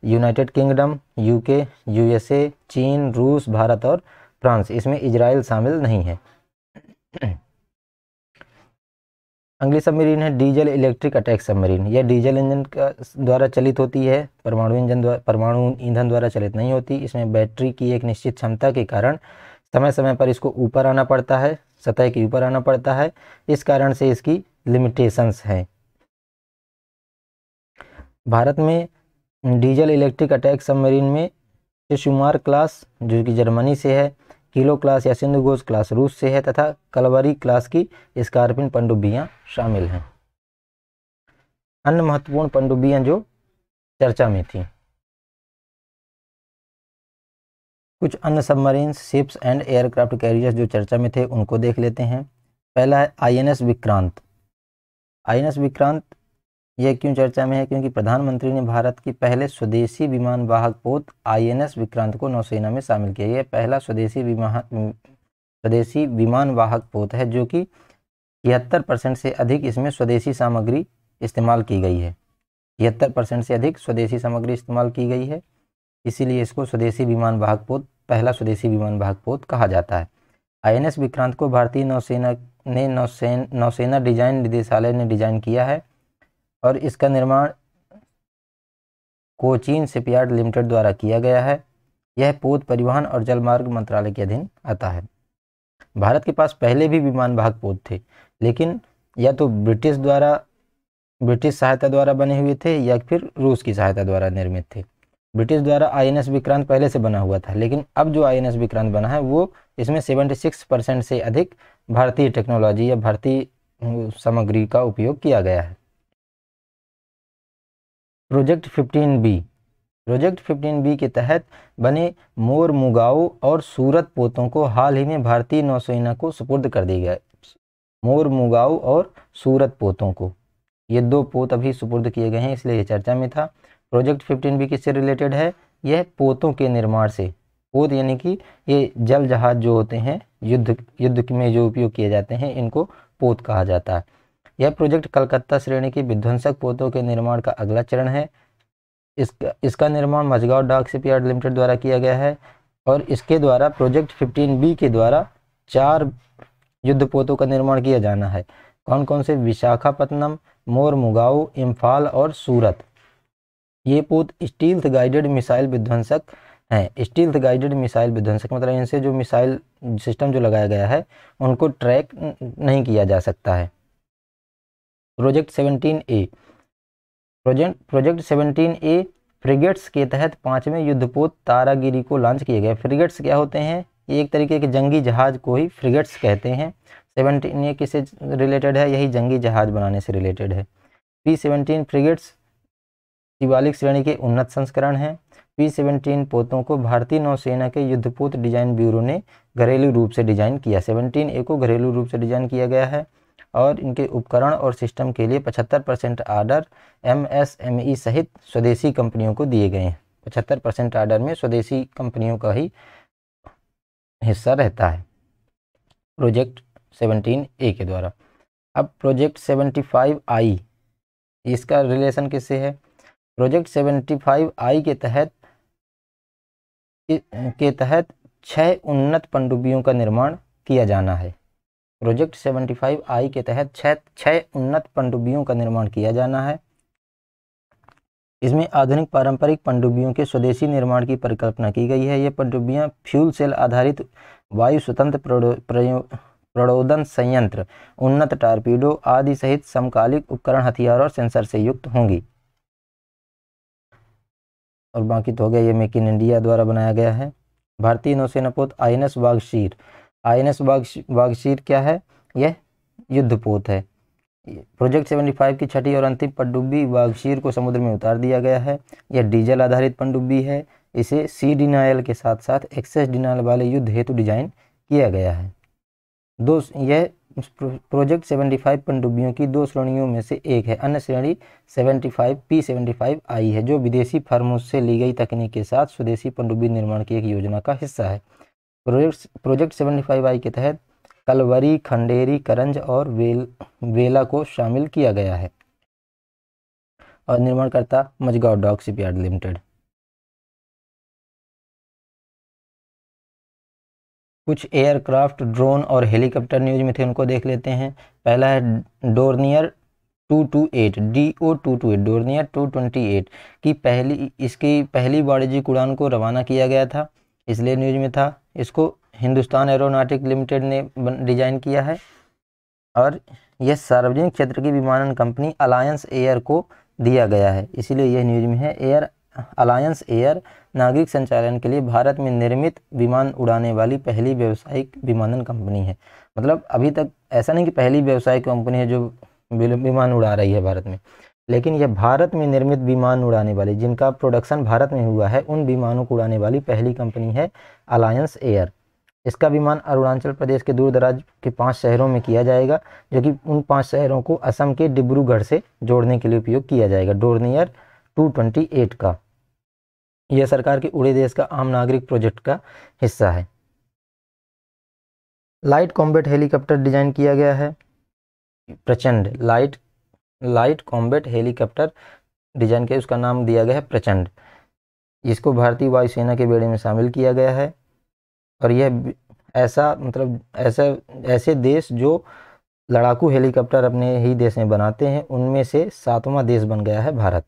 यूनाइटेड किंगडम, यूके, यूएसए, चीन, रूस, भारत और फ्रांस। इसमें इजराइल शामिल नहीं है। अगली सबमरीन है, डीजल इलेक्ट्रिक अटैक सबमरीन। यह डीजल इंजन का द्वारा चलित होती है। परमाणु इंजन द्वारा परमाणु ईंधन द्वारा चलित नहीं होती। इसमें बैटरी की एक निश्चित क्षमता के कारण समय समय पर इसको ऊपर आना पड़ता है। सतह के ऊपर आना पड़ता है। इस कारण से इसकी लिमिटेशंस हैं। भारत में डीजल इलेक्ट्रिक अटैक सबमरीन में शुमार क्लास जो कि जर्मनी से है किलो क्लास या सिंधुगोज क्लास रूस से है, तथा कलवरी क्लास की स्कारपिन पनडुब्बियाँ शामिल हैं। अन्य महत्वपूर्ण पनडुब्बियाँ जो चर्चा में थी। कुछ अन्य submarine ships and aircraft carriers जो चर्चा में थे, उनको देख लेते हैं। पहला है आईएनएस विक्रांत। आईएनएस विक्रांत यह क्यों चर्चा में है? क्योंकि प्रधानमंत्री ने भारत की पहले स्वदेशी विमान वाहक पोत आईएनएस विक्रांत को नौसेना में शामिल किया। यह पहला स्वदेशी विमान स्वदेशी विमान वाहक पोत है, जो कि तिहत्तर परसेंट से अधिक इसमें स्वदेशी सामग्री इस्तेमाल की गई है। तिहत्तर परसेंट से अधिक स्वदेशी सामग्री इस्तेमाल की गई है। इसीलिए इसको स्वदेशी विमान वाहक पोत पहला स्वदेशी विमान वाहक पोत कहा जाता है। आईएनएस विक्रांत को भारतीय नौसेना ने नौसेन, नौसेना डिज़ाइन निदेशालय ने डिज़ाइन किया है और इसका निर्माण कोचीन शिपयार्ड लिमिटेड द्वारा किया गया है। यह पोत परिवहन और जलमार्ग मंत्रालय के अधीन आता है। भारत के पास पहले भी विमान वाहक पोत थे, लेकिन या तो ब्रिटिश द्वारा, ब्रिटिश सहायता द्वारा बने हुए थे या फिर रूस की सहायता द्वारा निर्मित थे। ब्रिटिश द्वारा आईएनएस विक्रांत पहले से बना हुआ था, लेकिन अब जो आईएनएस विक्रांत बना है, वो इसमें 76 परसेंट से अधिक भारतीय टेक्नोलॉजी या भारतीय सामग्री का उपयोग किया गया है। Project 15 B. प्रोजेक्ट 15 बी के तहत बने मोर मुगाओ और सूरत पोतों को हाल ही में भारतीय नौसेना को सुपुर्द कर दिया गया। मोर मुगाओ और सूरत पोतों को। ये दो पोत अभी सुपुर्द किए गए हैं, इसलिए ये चर्चा में था। प्रोजेक्ट 15 बी किससे रिलेटेड है? यह पोतों के निर्माण से। पोत यानी कि ये जल जहाज़ जो होते हैं, युद्ध युद्ध में जो उपयोग किए जाते हैं, इनको पोत कहा जाता है। यह प्रोजेक्ट कलकत्ता श्रेणी के विध्वंसक पोतों के निर्माण का अगला चरण है। इसका इसका निर्माण मझगांव डाक शिपयार्ड लिमिटेड द्वारा किया गया है और इसके द्वारा प्रोजेक्ट 15 बी के द्वारा चार युद्ध पोतों का निर्माण किया जाना है। कौन कौन से? विशाखापत्तनम मोर मुगाऊ इम्फाल और सूरत। ये पोत स्टील्थ गाइडेड मिसाइल विध्वंसक हैं। स्टील्थ गाइडेड मिसाइल विध्वंसक मतलब इनसे जो मिसाइल सिस्टम जो लगाया गया है, उनको ट्रैक नहीं किया जा सकता है। Project 17 A. Project project 17 A frigates के तहत पाँचवें युद्धपोत तारागिरी को लॉन्च किए गए। फ्रिगेट्स क्या होते हैं? ये एक तरीके के जंगी जहाज़ को ही फ्रिगेट्स कहते हैं। सेवनटीन ए किससे रिलेटेड है? यही जंगी जहाज़ बनाने से रिलेटेड है। पी सेवनटीन फ्रिगेट्स शिवालिक श्रेणी के उन्नत संस्करण हैं। पी सेवनटीन पोतों को भारतीय नौसेना के युद्धपोत डिज़ाइन ब्यूरो ने घरेलू रूप से डिज़ाइन किया। सेवनटीन ए को घरेलू रूप से डिज़ाइन किया गया है और इनके उपकरण और सिस्टम के लिए 75 परसेंट आर्डर एम सहित स्वदेशी कंपनियों को दिए गए हैं। पचहत्तर परसेंट आर्डर में स्वदेशी कंपनियों का ही हिस्सा रहता है। प्रोजेक्ट 17 ए के द्वारा। अब प्रोजेक्ट 75 आई इसका रिलेशन किससे है? प्रोजेक्ट 75 आई के तहत के तहत छह उन्नत पनडुब्बियों का निर्माण किया जाना है। प्रोजेक्ट 75 आई के तहत छः छः उन्नत पनडुब्बियों का निर्माण किया जाना है। इसमें आधुनिक पारंपरिक पनडुब्बियों के स्वदेशी निर्माण की परिकल्पना की गई है। ये पनडुब्बियाँ फ्यूल सेल आधारित वायु स्वतंत्र प्रणोदन संयंत्र, उन्नत टारपीडो आदि सहित समकालिक उपकरण, हथियार और सेंसर से युक्त होंगी। और बाकी तो हो गया ये मेक इन इंडिया द्वारा बनाया गया है। भारतीय नौसेना पोत I N S Vagsheer I N S Vagsheer क्या है? यह युद्धपोत है। प्रोजेक्ट 75 की छठी और अंतिम पनडुब्बी वागशीर को समुद्र में उतार दिया गया है। यह डीजल आधारित पनडुब्बी है। इसे सी डिनायल के साथ साथ एक्सेस डिनायल वाले युद्ध हेतु डिज़ाइन किया गया है। दो यह प्रोजेक्ट 75 पनडुब्बियों की दो श्रेणियों में से एक है। अन्य श्रेणी 75 पी 75 आई है, जो विदेशी फर्मों से ली गई तकनीक के साथ स्वदेशी पनडुब्बी निर्माण की एक योजना का हिस्सा है। प्रोजेक्ट प्रोजेक्ट 75 आई के तहत कलवरी, खंडेरी, करंज और वेल, वेला को शामिल किया गया है। और निर्माणकर्ता मजगांव डॉक शिपयार्ड लिमिटेड। कुछ एयरक्राफ्ट, ड्रोन और हेलीकॉप्टर न्यूज़ में थे, उनको देख लेते हैं। पहला है Dornier two two eight D O two two eight, Dornier two twenty eight, की पहली, इसकी पहली वाणिज्यिक उड़ान को रवाना किया गया था, इसलिए न्यूज़ में था। इसको हिंदुस्तान एरोनॉटिक लिमिटेड ने डिज़ाइन किया है। और यह सार्वजनिक क्षेत्र की विमानन कंपनी अलायंस एयर को दिया गया है, इसीलिए यह न्यूज़ में है। एयर, अलायंस एयर नागरिक संचालन के लिए भारत में निर्मित विमान उड़ाने वाली पहली व्यावसायिक विमानन कंपनी है। मतलब अभी तक ऐसा नहीं कि पहली व्यावसायिक कंपनी है जो विमान उड़ा रही है भारत में। लेकिन यह भारत में निर्मित विमान उड़ाने वाली, जिनका प्रोडक्शन भारत में हुआ है, उन विमानों को उड़ाने वाली पहली कंपनी है अलायंस एयर इसका विमान अरुणाचल प्रदेश के दूर दराज के पाँच शहरों में किया जाएगा, जो कि उन पाँच शहरों को असम के डिब्रूगढ़ से जोड़ने के लिए उपयोग किया जाएगा। डोरनियर 228 का। यह सरकार के उड़े देश का आम नागरिक प्रोजेक्ट का हिस्सा है। लाइट कॉम्बेट हेलीकॉप्टर डिज़ाइन किया गया है। Prachand light light combat helicopter design के उसका नाम दिया गया है प्रचंड। इसको भारतीय वायुसेना के बेड़े में शामिल किया गया है। और यह ऐसा मतलब ऐसा, ऐसे देश जो लड़ाकू हेलीकॉप्टर अपने ही देश में बनाते हैं, उनमें से सातवां देश बन गया है भारत।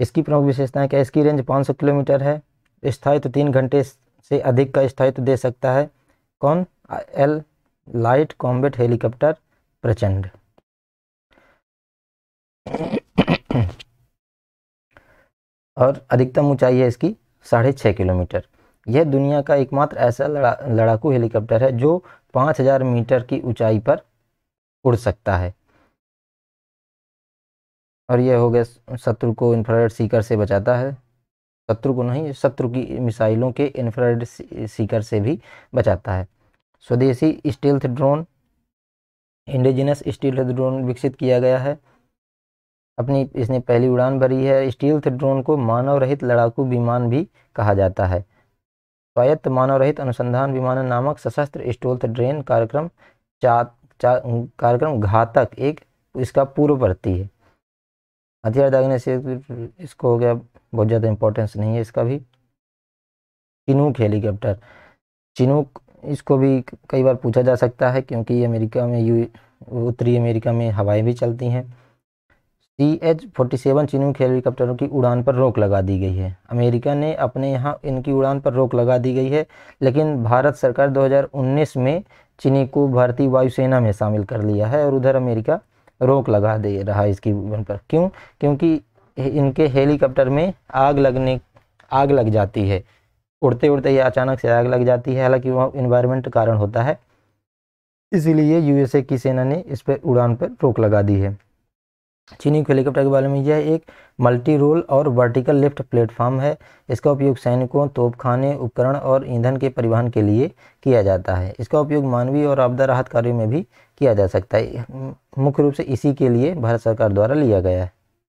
इसकी प्रमुख विशेषताएँ क्या इसकी रेंज 500 किलोमीटर है। स्थायित्व तीन घंटे से अधिक का स्थायित्व दे सकता है। कौन? एल लाइट कॉम्बेट हेलीकॉप्टर प्रचंड। और अधिकतम ऊंचाई है इसकी साढ़े छः किलोमीटर। यह दुनिया का एकमात्र ऐसा लड़ा, लड़ाकू हेलीकॉप्टर है जो 5000 मीटर की ऊंचाई पर उड़ सकता है। और यह हो गया शत्रु को इंफ्रारेड सीकर से बचाता है। शत्रु को नहीं शत्रु की मिसाइलों के इंफ्रारेड सीकर से भी बचाता है। स्वदेशी stealth drone indigenous stealth drone विकसित किया गया है। अपनी इसने पहली उड़ान भरी है। स्टील्थ ड्रोन को मानव रहित लड़ाकू विमान भी कहा जाता है। स्वायत्त मानव रहित अनुसंधान विमानन नामक सशस्त्र स्टोल्थ ड्रेन कार्यक्रम चा, चा कार्यक्रम घातक एक इसका पूर्ववर्ती है। हथियार दागने से इसको हो गया, बहुत ज़्यादा इंपॉर्टेंस नहीं है इसका भी। Chinook helicopter. चिनूक, इसको भी कई बार पूछा जा सकता है क्योंकि अमेरिका में, यू, उत्तरी अमेरिका में हवाएँ भी चलती हैं। C H forty seven Chinook हेलीकॉप्टरों की उड़ान पर रोक लगा दी गई है। अमेरिका ने अपने यहाँ इनकी उड़ान पर रोक लगा दी गई है, लेकिन भारत सरकार 2019 में चीनी को भारतीय वायुसेना में शामिल कर लिया है और उधर अमेरिका रोक लगा दे रहा है इसकी पर। क्यों? क्योंकि इनके हेलीकॉप्टर में आग लगने, आग लग जाती है। उड़ते उड़ते ही अचानक से आग लग जाती है। हालाँकि वह इन्वायरमेंट कारण होता है। इसीलिए यूएसए की सेना ने इस पर उड़ान पर रोक लगा दी है। चीनी हेलीकॉप्टर के बारे में यह एक मल्टी रोल और वर्टिकल लिफ्ट प्लेटफॉर्म है। इसका उपयोग सैनिकों, तोपखाने, उपकरण और ईंधन के परिवहन के लिए किया जाता है। इसका उपयोग मानवीय और आपदा राहत कार्यों में भी किया जा सकता है। मुख्य रूप से इसी के लिए भारत सरकार द्वारा लिया गया है।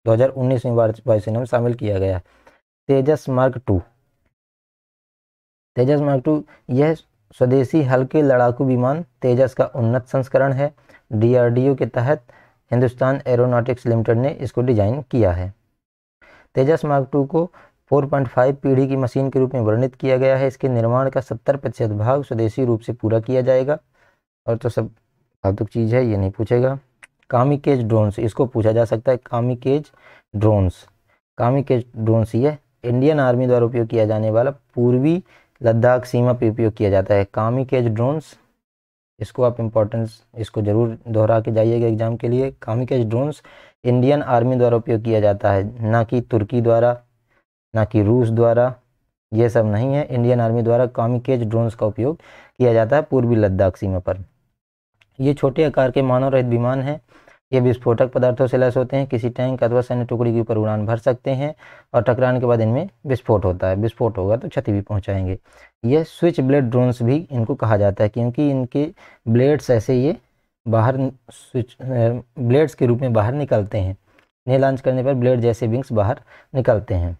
2019 में भारत वायुसेना में शामिल किया गया है। Tejas mark two. Tejas mark two, यह स्वदेशी हल्के लड़ाकू विमान तेजस का उन्नत संस्करण है। डीआरडीओ के तहत हिंदुस्तान एरोनॉटिक्स लिमिटेड ने इसको डिज़ाइन किया है। तेजस मार्क टू को 4.5 पीढ़ी की मशीन के रूप में वर्णित किया गया है। इसके निर्माण का 70 प्रतिशत भाग स्वदेशी रूप से पूरा किया जाएगा। और तो सब फालतू चीज़ है, ये नहीं पूछेगा। कामिकेज ड्रोन्स, इसको पूछा जा सकता है, कामिकेज ड्रोन्स। कामिकेज ड्रोन्स ये इंडियन आर्मी द्वारा उपयोग किया जाने वाला पूर्वी लद्दाख सीमा पर उपयोग किया जाता है। कामिकेज ड्रोन्स, इसको आप इम्पोर्टेंस इसको ज़रूर दोहरा के जाइएगा एग्ज़ाम के लिए। कामिकेज ड्रोन्स इंडियन आर्मी द्वारा उपयोग किया जाता है। ना कि तुर्की द्वारा, ना कि रूस द्वारा, ये सब नहीं है। इंडियन आर्मी द्वारा कामिकेज ड्रोन्स का उपयोग किया जाता है पूर्वी लद्दाख सीमा पर। ये छोटे आकार के मानव रहित विमान हैं। ये विस्फोटक पदार्थों से लैस होते हैं। किसी टैंक अथवा सैन्य टुकड़ी के ऊपर उड़ान भर सकते हैं और टकराने के बाद इनमें विस्फोट होता है। विस्फोट होगा तो क्षति भी पहुंचाएँगे। ये स्विच ब्लेड ड्रोन्स भी इनको कहा जाता है क्योंकि इनके ब्लेड्स ऐसे ये बाहर स्विच ब्लेड्स के रूप में बाहर निकलते हैं। इन्हें लॉन्च करने पर ब्लेड जैसे विंग्स बाहर निकलते हैं।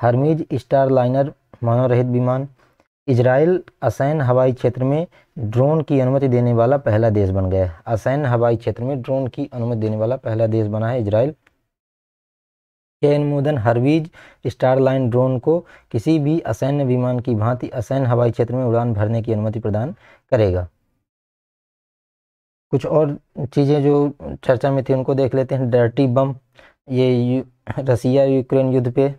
हरमीज स्टार लाइनर मानव रहित विमान। इजराइल असैन हवाई क्षेत्र में ड्रोन की अनुमति देने वाला पहला देश बन गया है। असैन हवाई क्षेत्र में ड्रोन की अनुमति देने वाला पहला देश बना है इजराइल। यह अनुमोदन हरवीज स्टारलाइन ड्रोन को किसी भी असैन्य विमान की भांति असैन्य हवाई क्षेत्र में उड़ान भरने की अनुमति प्रदान करेगा। कुछ और चीज़ें जो चर्चा में थी उनको देख लेते हैं। डर्टी बम ये, रसिया यूक्रेन युद्ध पे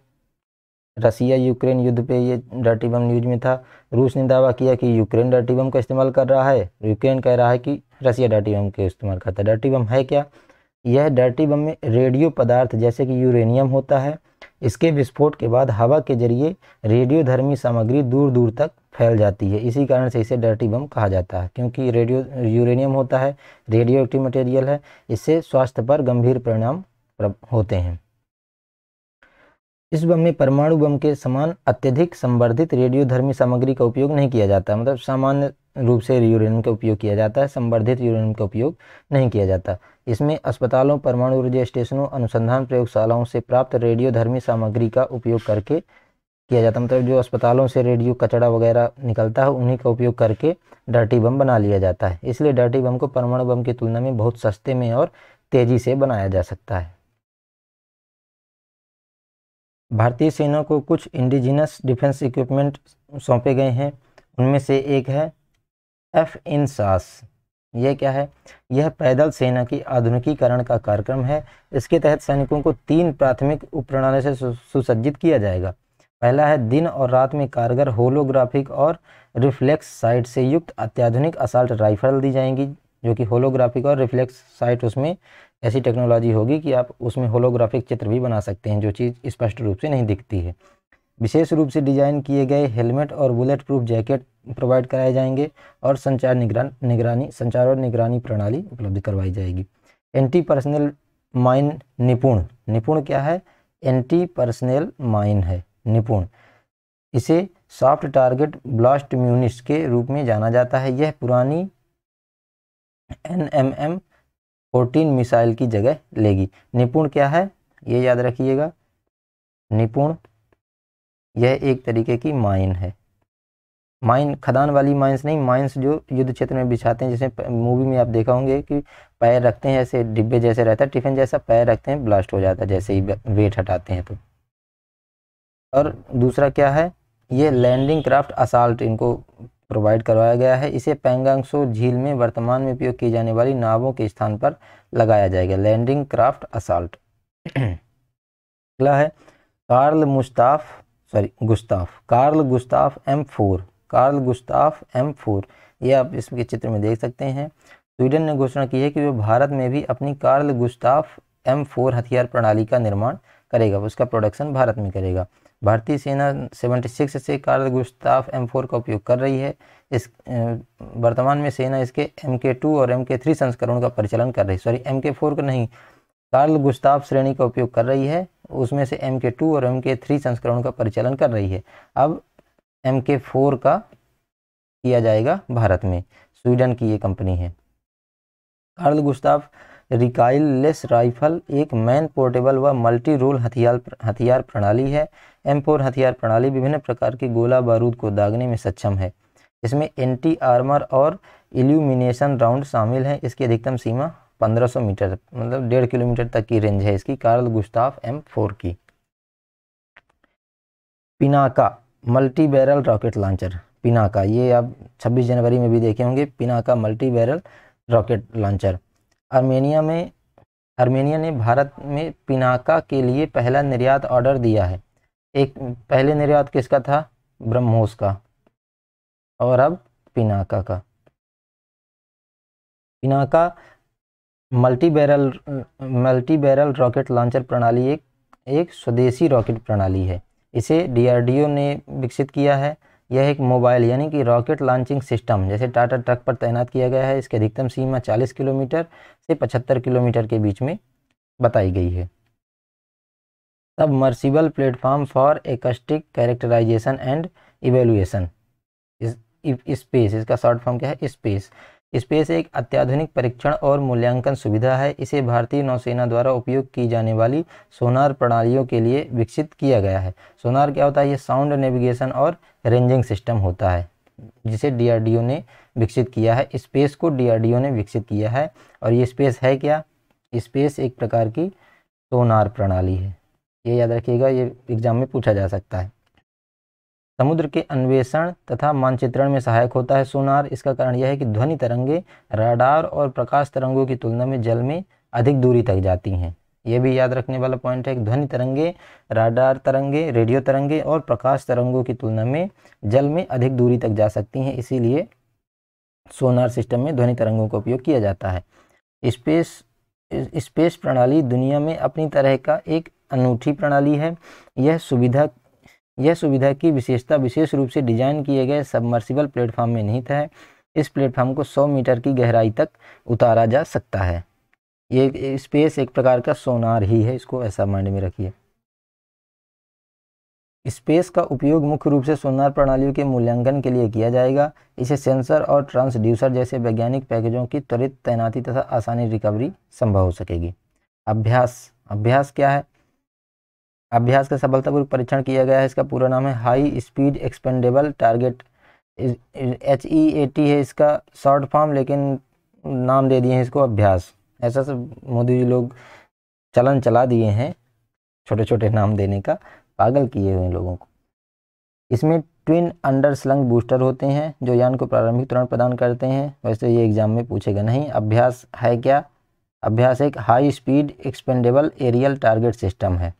रसिया यूक्रेन युद्ध पे ये डर्टी बम न्यूज़ में था। रूस ने दावा किया कि यूक्रेन डर्टी बम का इस्तेमाल कर रहा है। यूक्रेन कह रहा है कि रसिया डर्टी बम का इस्तेमाल करता है। डर्टी बम है क्या? यह डर्टी बम में रेडियो पदार्थ जैसे कि यूरेनियम होता है। इसके विस्फोट के बाद हवा के ज़रिए रेडियोधर्मी सामग्री दूर दूर तक फैल जाती है। इसी कारण से इसे डर्टी बम कहा जाता है, क्योंकि रेडियो, यूरेनियम होता है। रेडियो एक्टिव मटेरियल है। इससे स्वास्थ्य पर गंभीर परिणाम होते हैं। इस बम में परमाणु बम के समान अत्यधिक संवर्धित रेडियोधर्मी सामग्री का उपयोग नहीं किया जाता। मतलब सामान्य रूप से यूरेनियम का उपयोग किया जाता है, संवर्धित यूरेनियम का उपयोग नहीं किया जाता। इसमें अस्पतालों, परमाणु ऊर्जा स्टेशनों, अनुसंधान प्रयोगशालाओं से प्राप्त रेडियोधर्मी सामग्री का उपयोग करके किया जाता है। मतलब जो अस्पतालों से रेडियो कचड़ा वगैरह निकलता है, उन्हीं का उपयोग करके डर्टी बम बना लिया जाता है। इसलिए डर्टी बम को परमाणु बम की तुलना में बहुत सस्ते में और तेज़ी से बनाया जा सकता है। भारतीय सेना को कुछ इंडिजिनस डिफेंस इक्विपमेंट सौंपे गए हैं। उनमें से एक है एफ़ इन सास यह क्या है? यह पैदल सेना की आधुनिकीकरण का कार्यक्रम है। इसके तहत सैनिकों को तीन प्राथमिक उपप्रणाली से सुसज्जित किया जाएगा। पहला है दिन और रात में कारगर होलोग्राफिक और रिफ्लेक्स साइट से युक्त अत्याधुनिक असाल्ट राइफल दी जाएँगी, जो कि होलोग्राफिक और रिफ्लेक्स साइट उसमें ऐसी टेक्नोलॉजी होगी कि आप उसमें होलोग्राफिक चित्र भी बना सकते हैं, जो चीज़ स्पष्ट रूप से नहीं दिखती है। विशेष रूप से डिज़ाइन किए गए हेलमेट और बुलेट प्रूफ जैकेट प्रोवाइड कराए जाएँगे और संचार निगरान, निगरानी, संचार और निगरानी प्रणाली उपलब्ध करवाई जाएगी। एंटी पर्सनल माइन निपुण। निपुण क्या है? एंटी पर्सनल माइन है। निपुण। इसे सॉफ्ट टारगेट ब्लास्ट म्यूनिस के रूप में जाना जाता है। यह पुरानी N M M fourteen missile की जगह लेगी। निपुण क्या है? ये याद रखिएगा। निपुण, यह एक तरीके की माइन है। माइन, खदान वाली माइंस नहीं माइंस जो युद्ध क्षेत्र में बिछाते हैं, जैसे मूवी में आप देखा होंगे कि पैर रखते हैं ऐसे, डिब्बे जैसे रहता है, टिफ़िन जैसा पैर रखते हैं, ब्लास्ट हो जाता है, जैसे ही वेट हटाते हैं तो। और दूसरा क्या है? ये लैंडिंग क्राफ्ट असाल्ट, इनको प्रोवाइड करवाया गया है। इसे पेंगांगसो झील में वर्तमान में उपयोग की जाने वाली नावों के स्थान पर लगाया जाएगा। Landing craft assault. अगला है, Carl Mustaf, sorry, Gustaf. Carl Gustaf M four. Carl Gustaf M four. ये आप इसके चित्र में देख सकते हैं। स्वीडन ने घोषणा की है कि वह भारत में भी अपनी कार्ल गुस्ताफ एम फोर हथियार प्रणाली का निर्माण करेगा। उसका प्रोडक्शन भारत में करेगा। भारतीय सेना 76 से कार्ल गुस्ताफ एम फोर का उपयोग कर रही है। इस वर्तमान में सेना इसके एम के टू और एम के थ्री संस्करणों का परिचालन कर रही है। सॉरी एम के फोर का नहीं, कार्ल गुस्ताफ श्रेणी का उपयोग कर रही है। उसमें से एम के टू और एम के थ्री संस्करणों का परिचालन कर रही है। अब एम के फोर का किया जाएगा भारत में। स्वीडन की ये कंपनी है। Carl Gustaf recoil less rifle एक मैन पोर्टेबल व मल्टी रोल हथियार हथियार प्रणाली है। एम फोर हथियार प्रणाली विभिन्न प्रकार के गोला बारूद को दागने में सक्षम है। इसमें एंटी आर्मर और इल्यूमिनेशन राउंड शामिल हैं। इसकी अधिकतम सीमा 1500 मीटर मतलब डेढ़ किलोमीटर तक की रेंज है। इसकी कार्ल गुस्ताफ एम फोर की। Pinaka multi barrel rocket launcher Pinaka, ये आप 26 जनवरी में भी देखे होंगे। Pinaka multi barrel rocket launcher Armenia में, आर्मेनिया ने भारत में पिनाका के लिए पहला निर्यात ऑर्डर दिया है। एक पहले निर्यात किसका था? ब्रह्मोस का। और अब पिनाका का। Pinaka multi barrel multi barrel rocket launcher प्रणाली एक एक स्वदेशी रॉकेट प्रणाली है। इसे डीआरडीओ ने विकसित किया है। यह एक मोबाइल यानी कि रॉकेट लॉन्चिंग सिस्टम जैसे टाटा ट्रक पर तैनात किया गया है। इसकी अधिकतम सीमा 40 किलोमीटर से 75 किलोमीटर के बीच में बताई गई है। Submersible platform for acoustic characterisation and evaluation space इसका शॉर्ट फॉर्म क्या है? स्पेस स्पेस एक अत्याधुनिक परीक्षण और मूल्यांकन सुविधा है। इसे भारतीय नौसेना द्वारा उपयोग की जाने वाली सोनार प्रणालियों के लिए विकसित किया गया है। सोनार क्या होता है? ये साउंड नेविगेशन और रेंजिंग सिस्टम होता है, जिसे डीआरडीओ ने विकसित किया है। स्पेस को डीआरडीओ ने विकसित किया है और ये स्पेस है क्या? स्पेस एक प्रकार की सोनार प्रणाली है। ये याद रखिएगा, ये एग्ज़ाम में पूछा जा सकता है। समुद्र के अन्वेषण तथा मानचित्रण में सहायक होता है सोनार। इसका कारण यह है कि ध्वनि तरंगे राडार और प्रकाश तरंगों की तुलना में जल में अधिक दूरी तक जाती हैं। यह भी याद रखने वाला पॉइंट है कि ध्वनि तरंगे, राडार तरंगे, रेडियो तरंगे और प्रकाश तरंगों की तुलना में जल में अधिक दूरी तक जा सकती हैं। इसीलिए सोनार सिस्टम में ध्वनि तरंगों का उपयोग किया जाता है। स्पेस स्पेस प्रणाली दुनिया में अपनी तरह का एक अनूठी प्रणाली है। यह सुविधा यह सुविधा की विशेषता विशेष रूप से डिज़ाइन किए गए सबमर्सिबल प्लेटफॉर्म में निहित है। इस प्लेटफॉर्म को 100 मीटर की गहराई तक उतारा जा सकता है। ये स्पेस एक प्रकार का सोनार ही है, इसको ऐसा माइंड में रखिए। स्पेस का उपयोग मुख्य रूप से सोनार प्रणालियों के मूल्यांकन के लिए किया जाएगा। इसे सेंसर और ट्रांसड्यूसर जैसे वैज्ञानिक पैकेजों की त्वरित तैनाती तथा आसानी रिकवरी संभव हो सकेगी। अभ्यास अभ्यास क्या है? अभ्यास का सफलतापूर्वक परीक्षण किया गया है। इसका पूरा नाम है high speed expendable target H E A T है इसका शॉर्ट फॉर्म लेकिन नाम दे दिए हैं इसको अभ्यास। ऐसा सब मोदी जी लोग चलन चला दिए हैं छोटे छोटे नाम देने का, पागल किए हुए लोगों को। इसमें ट्विन अंडर स्लंग बूस्टर होते हैं, जो यान को प्रारंभिक तुरंत प्रदान करते हैं। वैसे ये एग्ज़ाम में पूछेगा नहीं, अभ्यास है क्या? अभ्यास एक high speed expendable aerial target system है।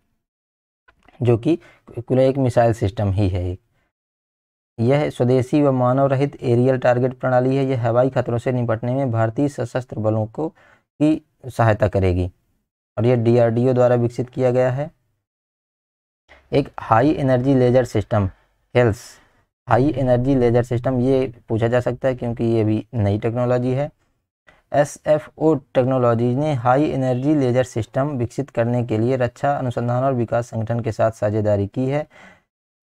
जो कि कुल एक मिसाइल सिस्टम ही है एक। यह स्वदेशी व मानव रहित एरियल टारगेट प्रणाली है। यह हवाई खतरों से निपटने में भारतीय सशस्त्र बलों को की सहायता करेगी और यह डीआरडीओ द्वारा विकसित किया गया है। एक high energy laser system, HELS. High energy laser system, ये पूछा जा सकता है क्योंकि ये भी नई टेक्नोलॉजी है। एस एफ़ ओ टेक्नोलॉजी ने हाई एनर्जी लेजर सिस्टम विकसित करने के लिए रक्षा, अनुसंधान और विकास संगठन के साथ साझेदारी की है।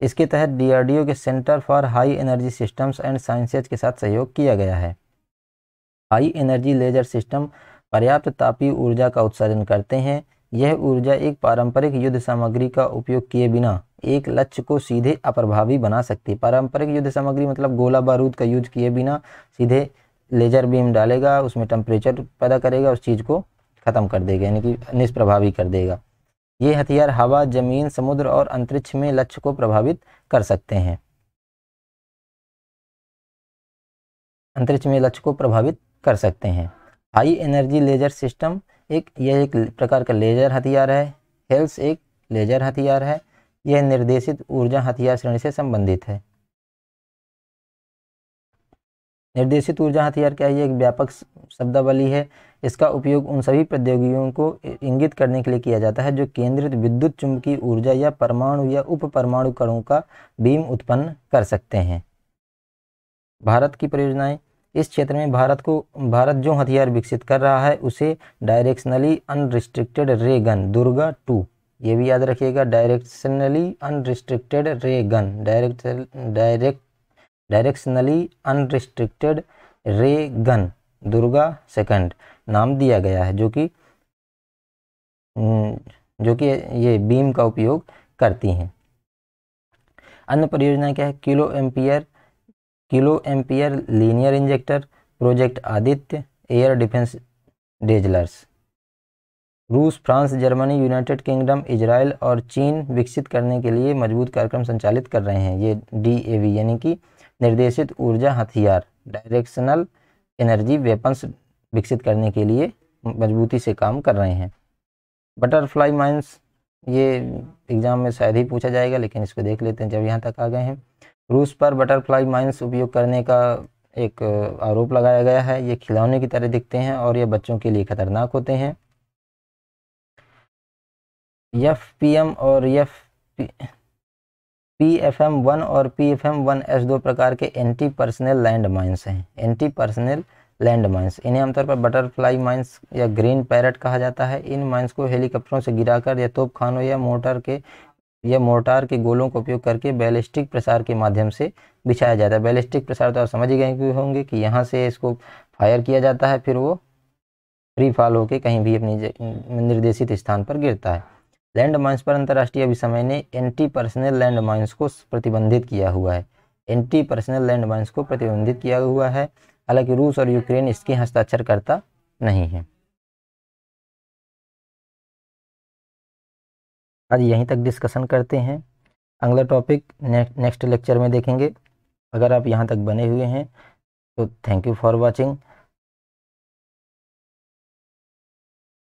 इसके तहत डीआरडीओ के centre for high energy systems and sciences के साथ सहयोग किया गया है। हाई एनर्जी लेजर सिस्टम पर्याप्त तापीय ऊर्जा का उत्सर्जन करते हैं। यह ऊर्जा एक पारंपरिक युद्ध सामग्री का उपयोग किए बिना एक लक्ष्य को सीधे अप्रभावी बना सकती है। पारंपरिक युद्ध सामग्री मतलब गोला बारूद का यूज़ किए बिना सीधे लेजर बीम डालेगा, उसमें टेम्परेचर पैदा करेगा, उस चीज़ को ख़त्म कर देगा, यानी कि निष्प्रभावी कर देगा। ये हथियार हवा, ज़मीन, समुद्र और अंतरिक्ष में लक्ष्य को प्रभावित कर सकते हैं। अंतरिक्ष में लक्ष्य को प्रभावित कर सकते हैं। हाई एनर्जी लेजर सिस्टम एक, यह एक प्रकार का लेजर हथियार है। हेल्स एक लेजर हथियार है। यह निर्देशित ऊर्जा हथियार श्रेणी से संबंधित है। निर्देशित ऊर्जा हथियार क्या है एक व्यापक शब्दावली है। इसका उपयोग उन सभी प्रौद्योगिकियों को इंगित करने के लिए किया जाता है जो केंद्रित विद्युत चुंबकीय ऊर्जा या परमाणु या उप परमाणु कणों का बीम उत्पन्न कर सकते हैं। भारत की परियोजनाएँ। इस क्षेत्र में भारत को, भारत जो हथियार विकसित कर रहा है, उसे directionally unrestricted ray gun Durga two. ये भी याद रखिएगा directionally unrestricted ray gun direct direct directionally unrestricted ray gun Durga second नाम दिया गया है, जो कि जो कि ये बीम का उपयोग करती हैं। अन्य परियोजना क्या है? Kilo ampere kilo ampere linear injector project Aditya air defence dazzlers रूस, France, Germany, United Kingdom, Israel और चीन विकसित करने के लिए मज़बूत कार्यक्रम संचालित कर रहे हैं। ये डी यानी कि निर्देशित ऊर्जा हथियार डायरेक्शनल एनर्जी वेपन्स विकसित करने के लिए मजबूती से काम कर रहे हैं। बटरफ्लाई माइंस ये एग्ज़ाम में शायद ही पूछा जाएगा, लेकिन इसको देख लेते हैं जब यहाँ तक आ गए हैं। रूस पर बटरफ्लाई माइंस उपयोग करने का एक आरोप लगाया गया है। ये खिलौने की तरह दिखते हैं और ये बच्चों के लिए खतरनाक होते हैं। एफ़ और F P F M one और P F M one S दो प्रकार के एंटी पर्सनल लैंड माइंस हैं। एंटी पर्सनल लैंड माइंस इन्हें आमतौर पर बटरफ्लाई माइंस या ग्रीन पैरट कहा जाता है। इन माइंस को हेलीकॉप्टरों से गिराकर या तोप खानों या मोटर के, या मोर्टार के गोलों का उपयोग करके बैलिस्टिक प्रसार के माध्यम से बिछाया जाता है। बैलिस्टिक प्रसार तो आप समझ ही गए होंगे कि यहाँ से इसको फायर किया जाता है, फिर वो फ्री फॉल होकर कहीं भी अपनी निर्देशित स्थान पर गिरता है। लैंड माइंस पर अंतर्राष्ट्रीय अभिसमय ने एंटी पर्सनल लैंड माइंस को प्रतिबंधित किया हुआ है। एंटी पर्सनल लैंड माइंस को प्रतिबंधित किया हुआ है, हालाँकि रूस और यूक्रेन इसके हस्ताक्षर करता नहीं है। आज यहीं तक डिस्कशन करते हैं। अगला टॉपिक नेक्स्ट लेक्चर में देखेंगे। अगर आप यहाँ तक बने हुए हैं तो थैंक यू फॉर वॉचिंग।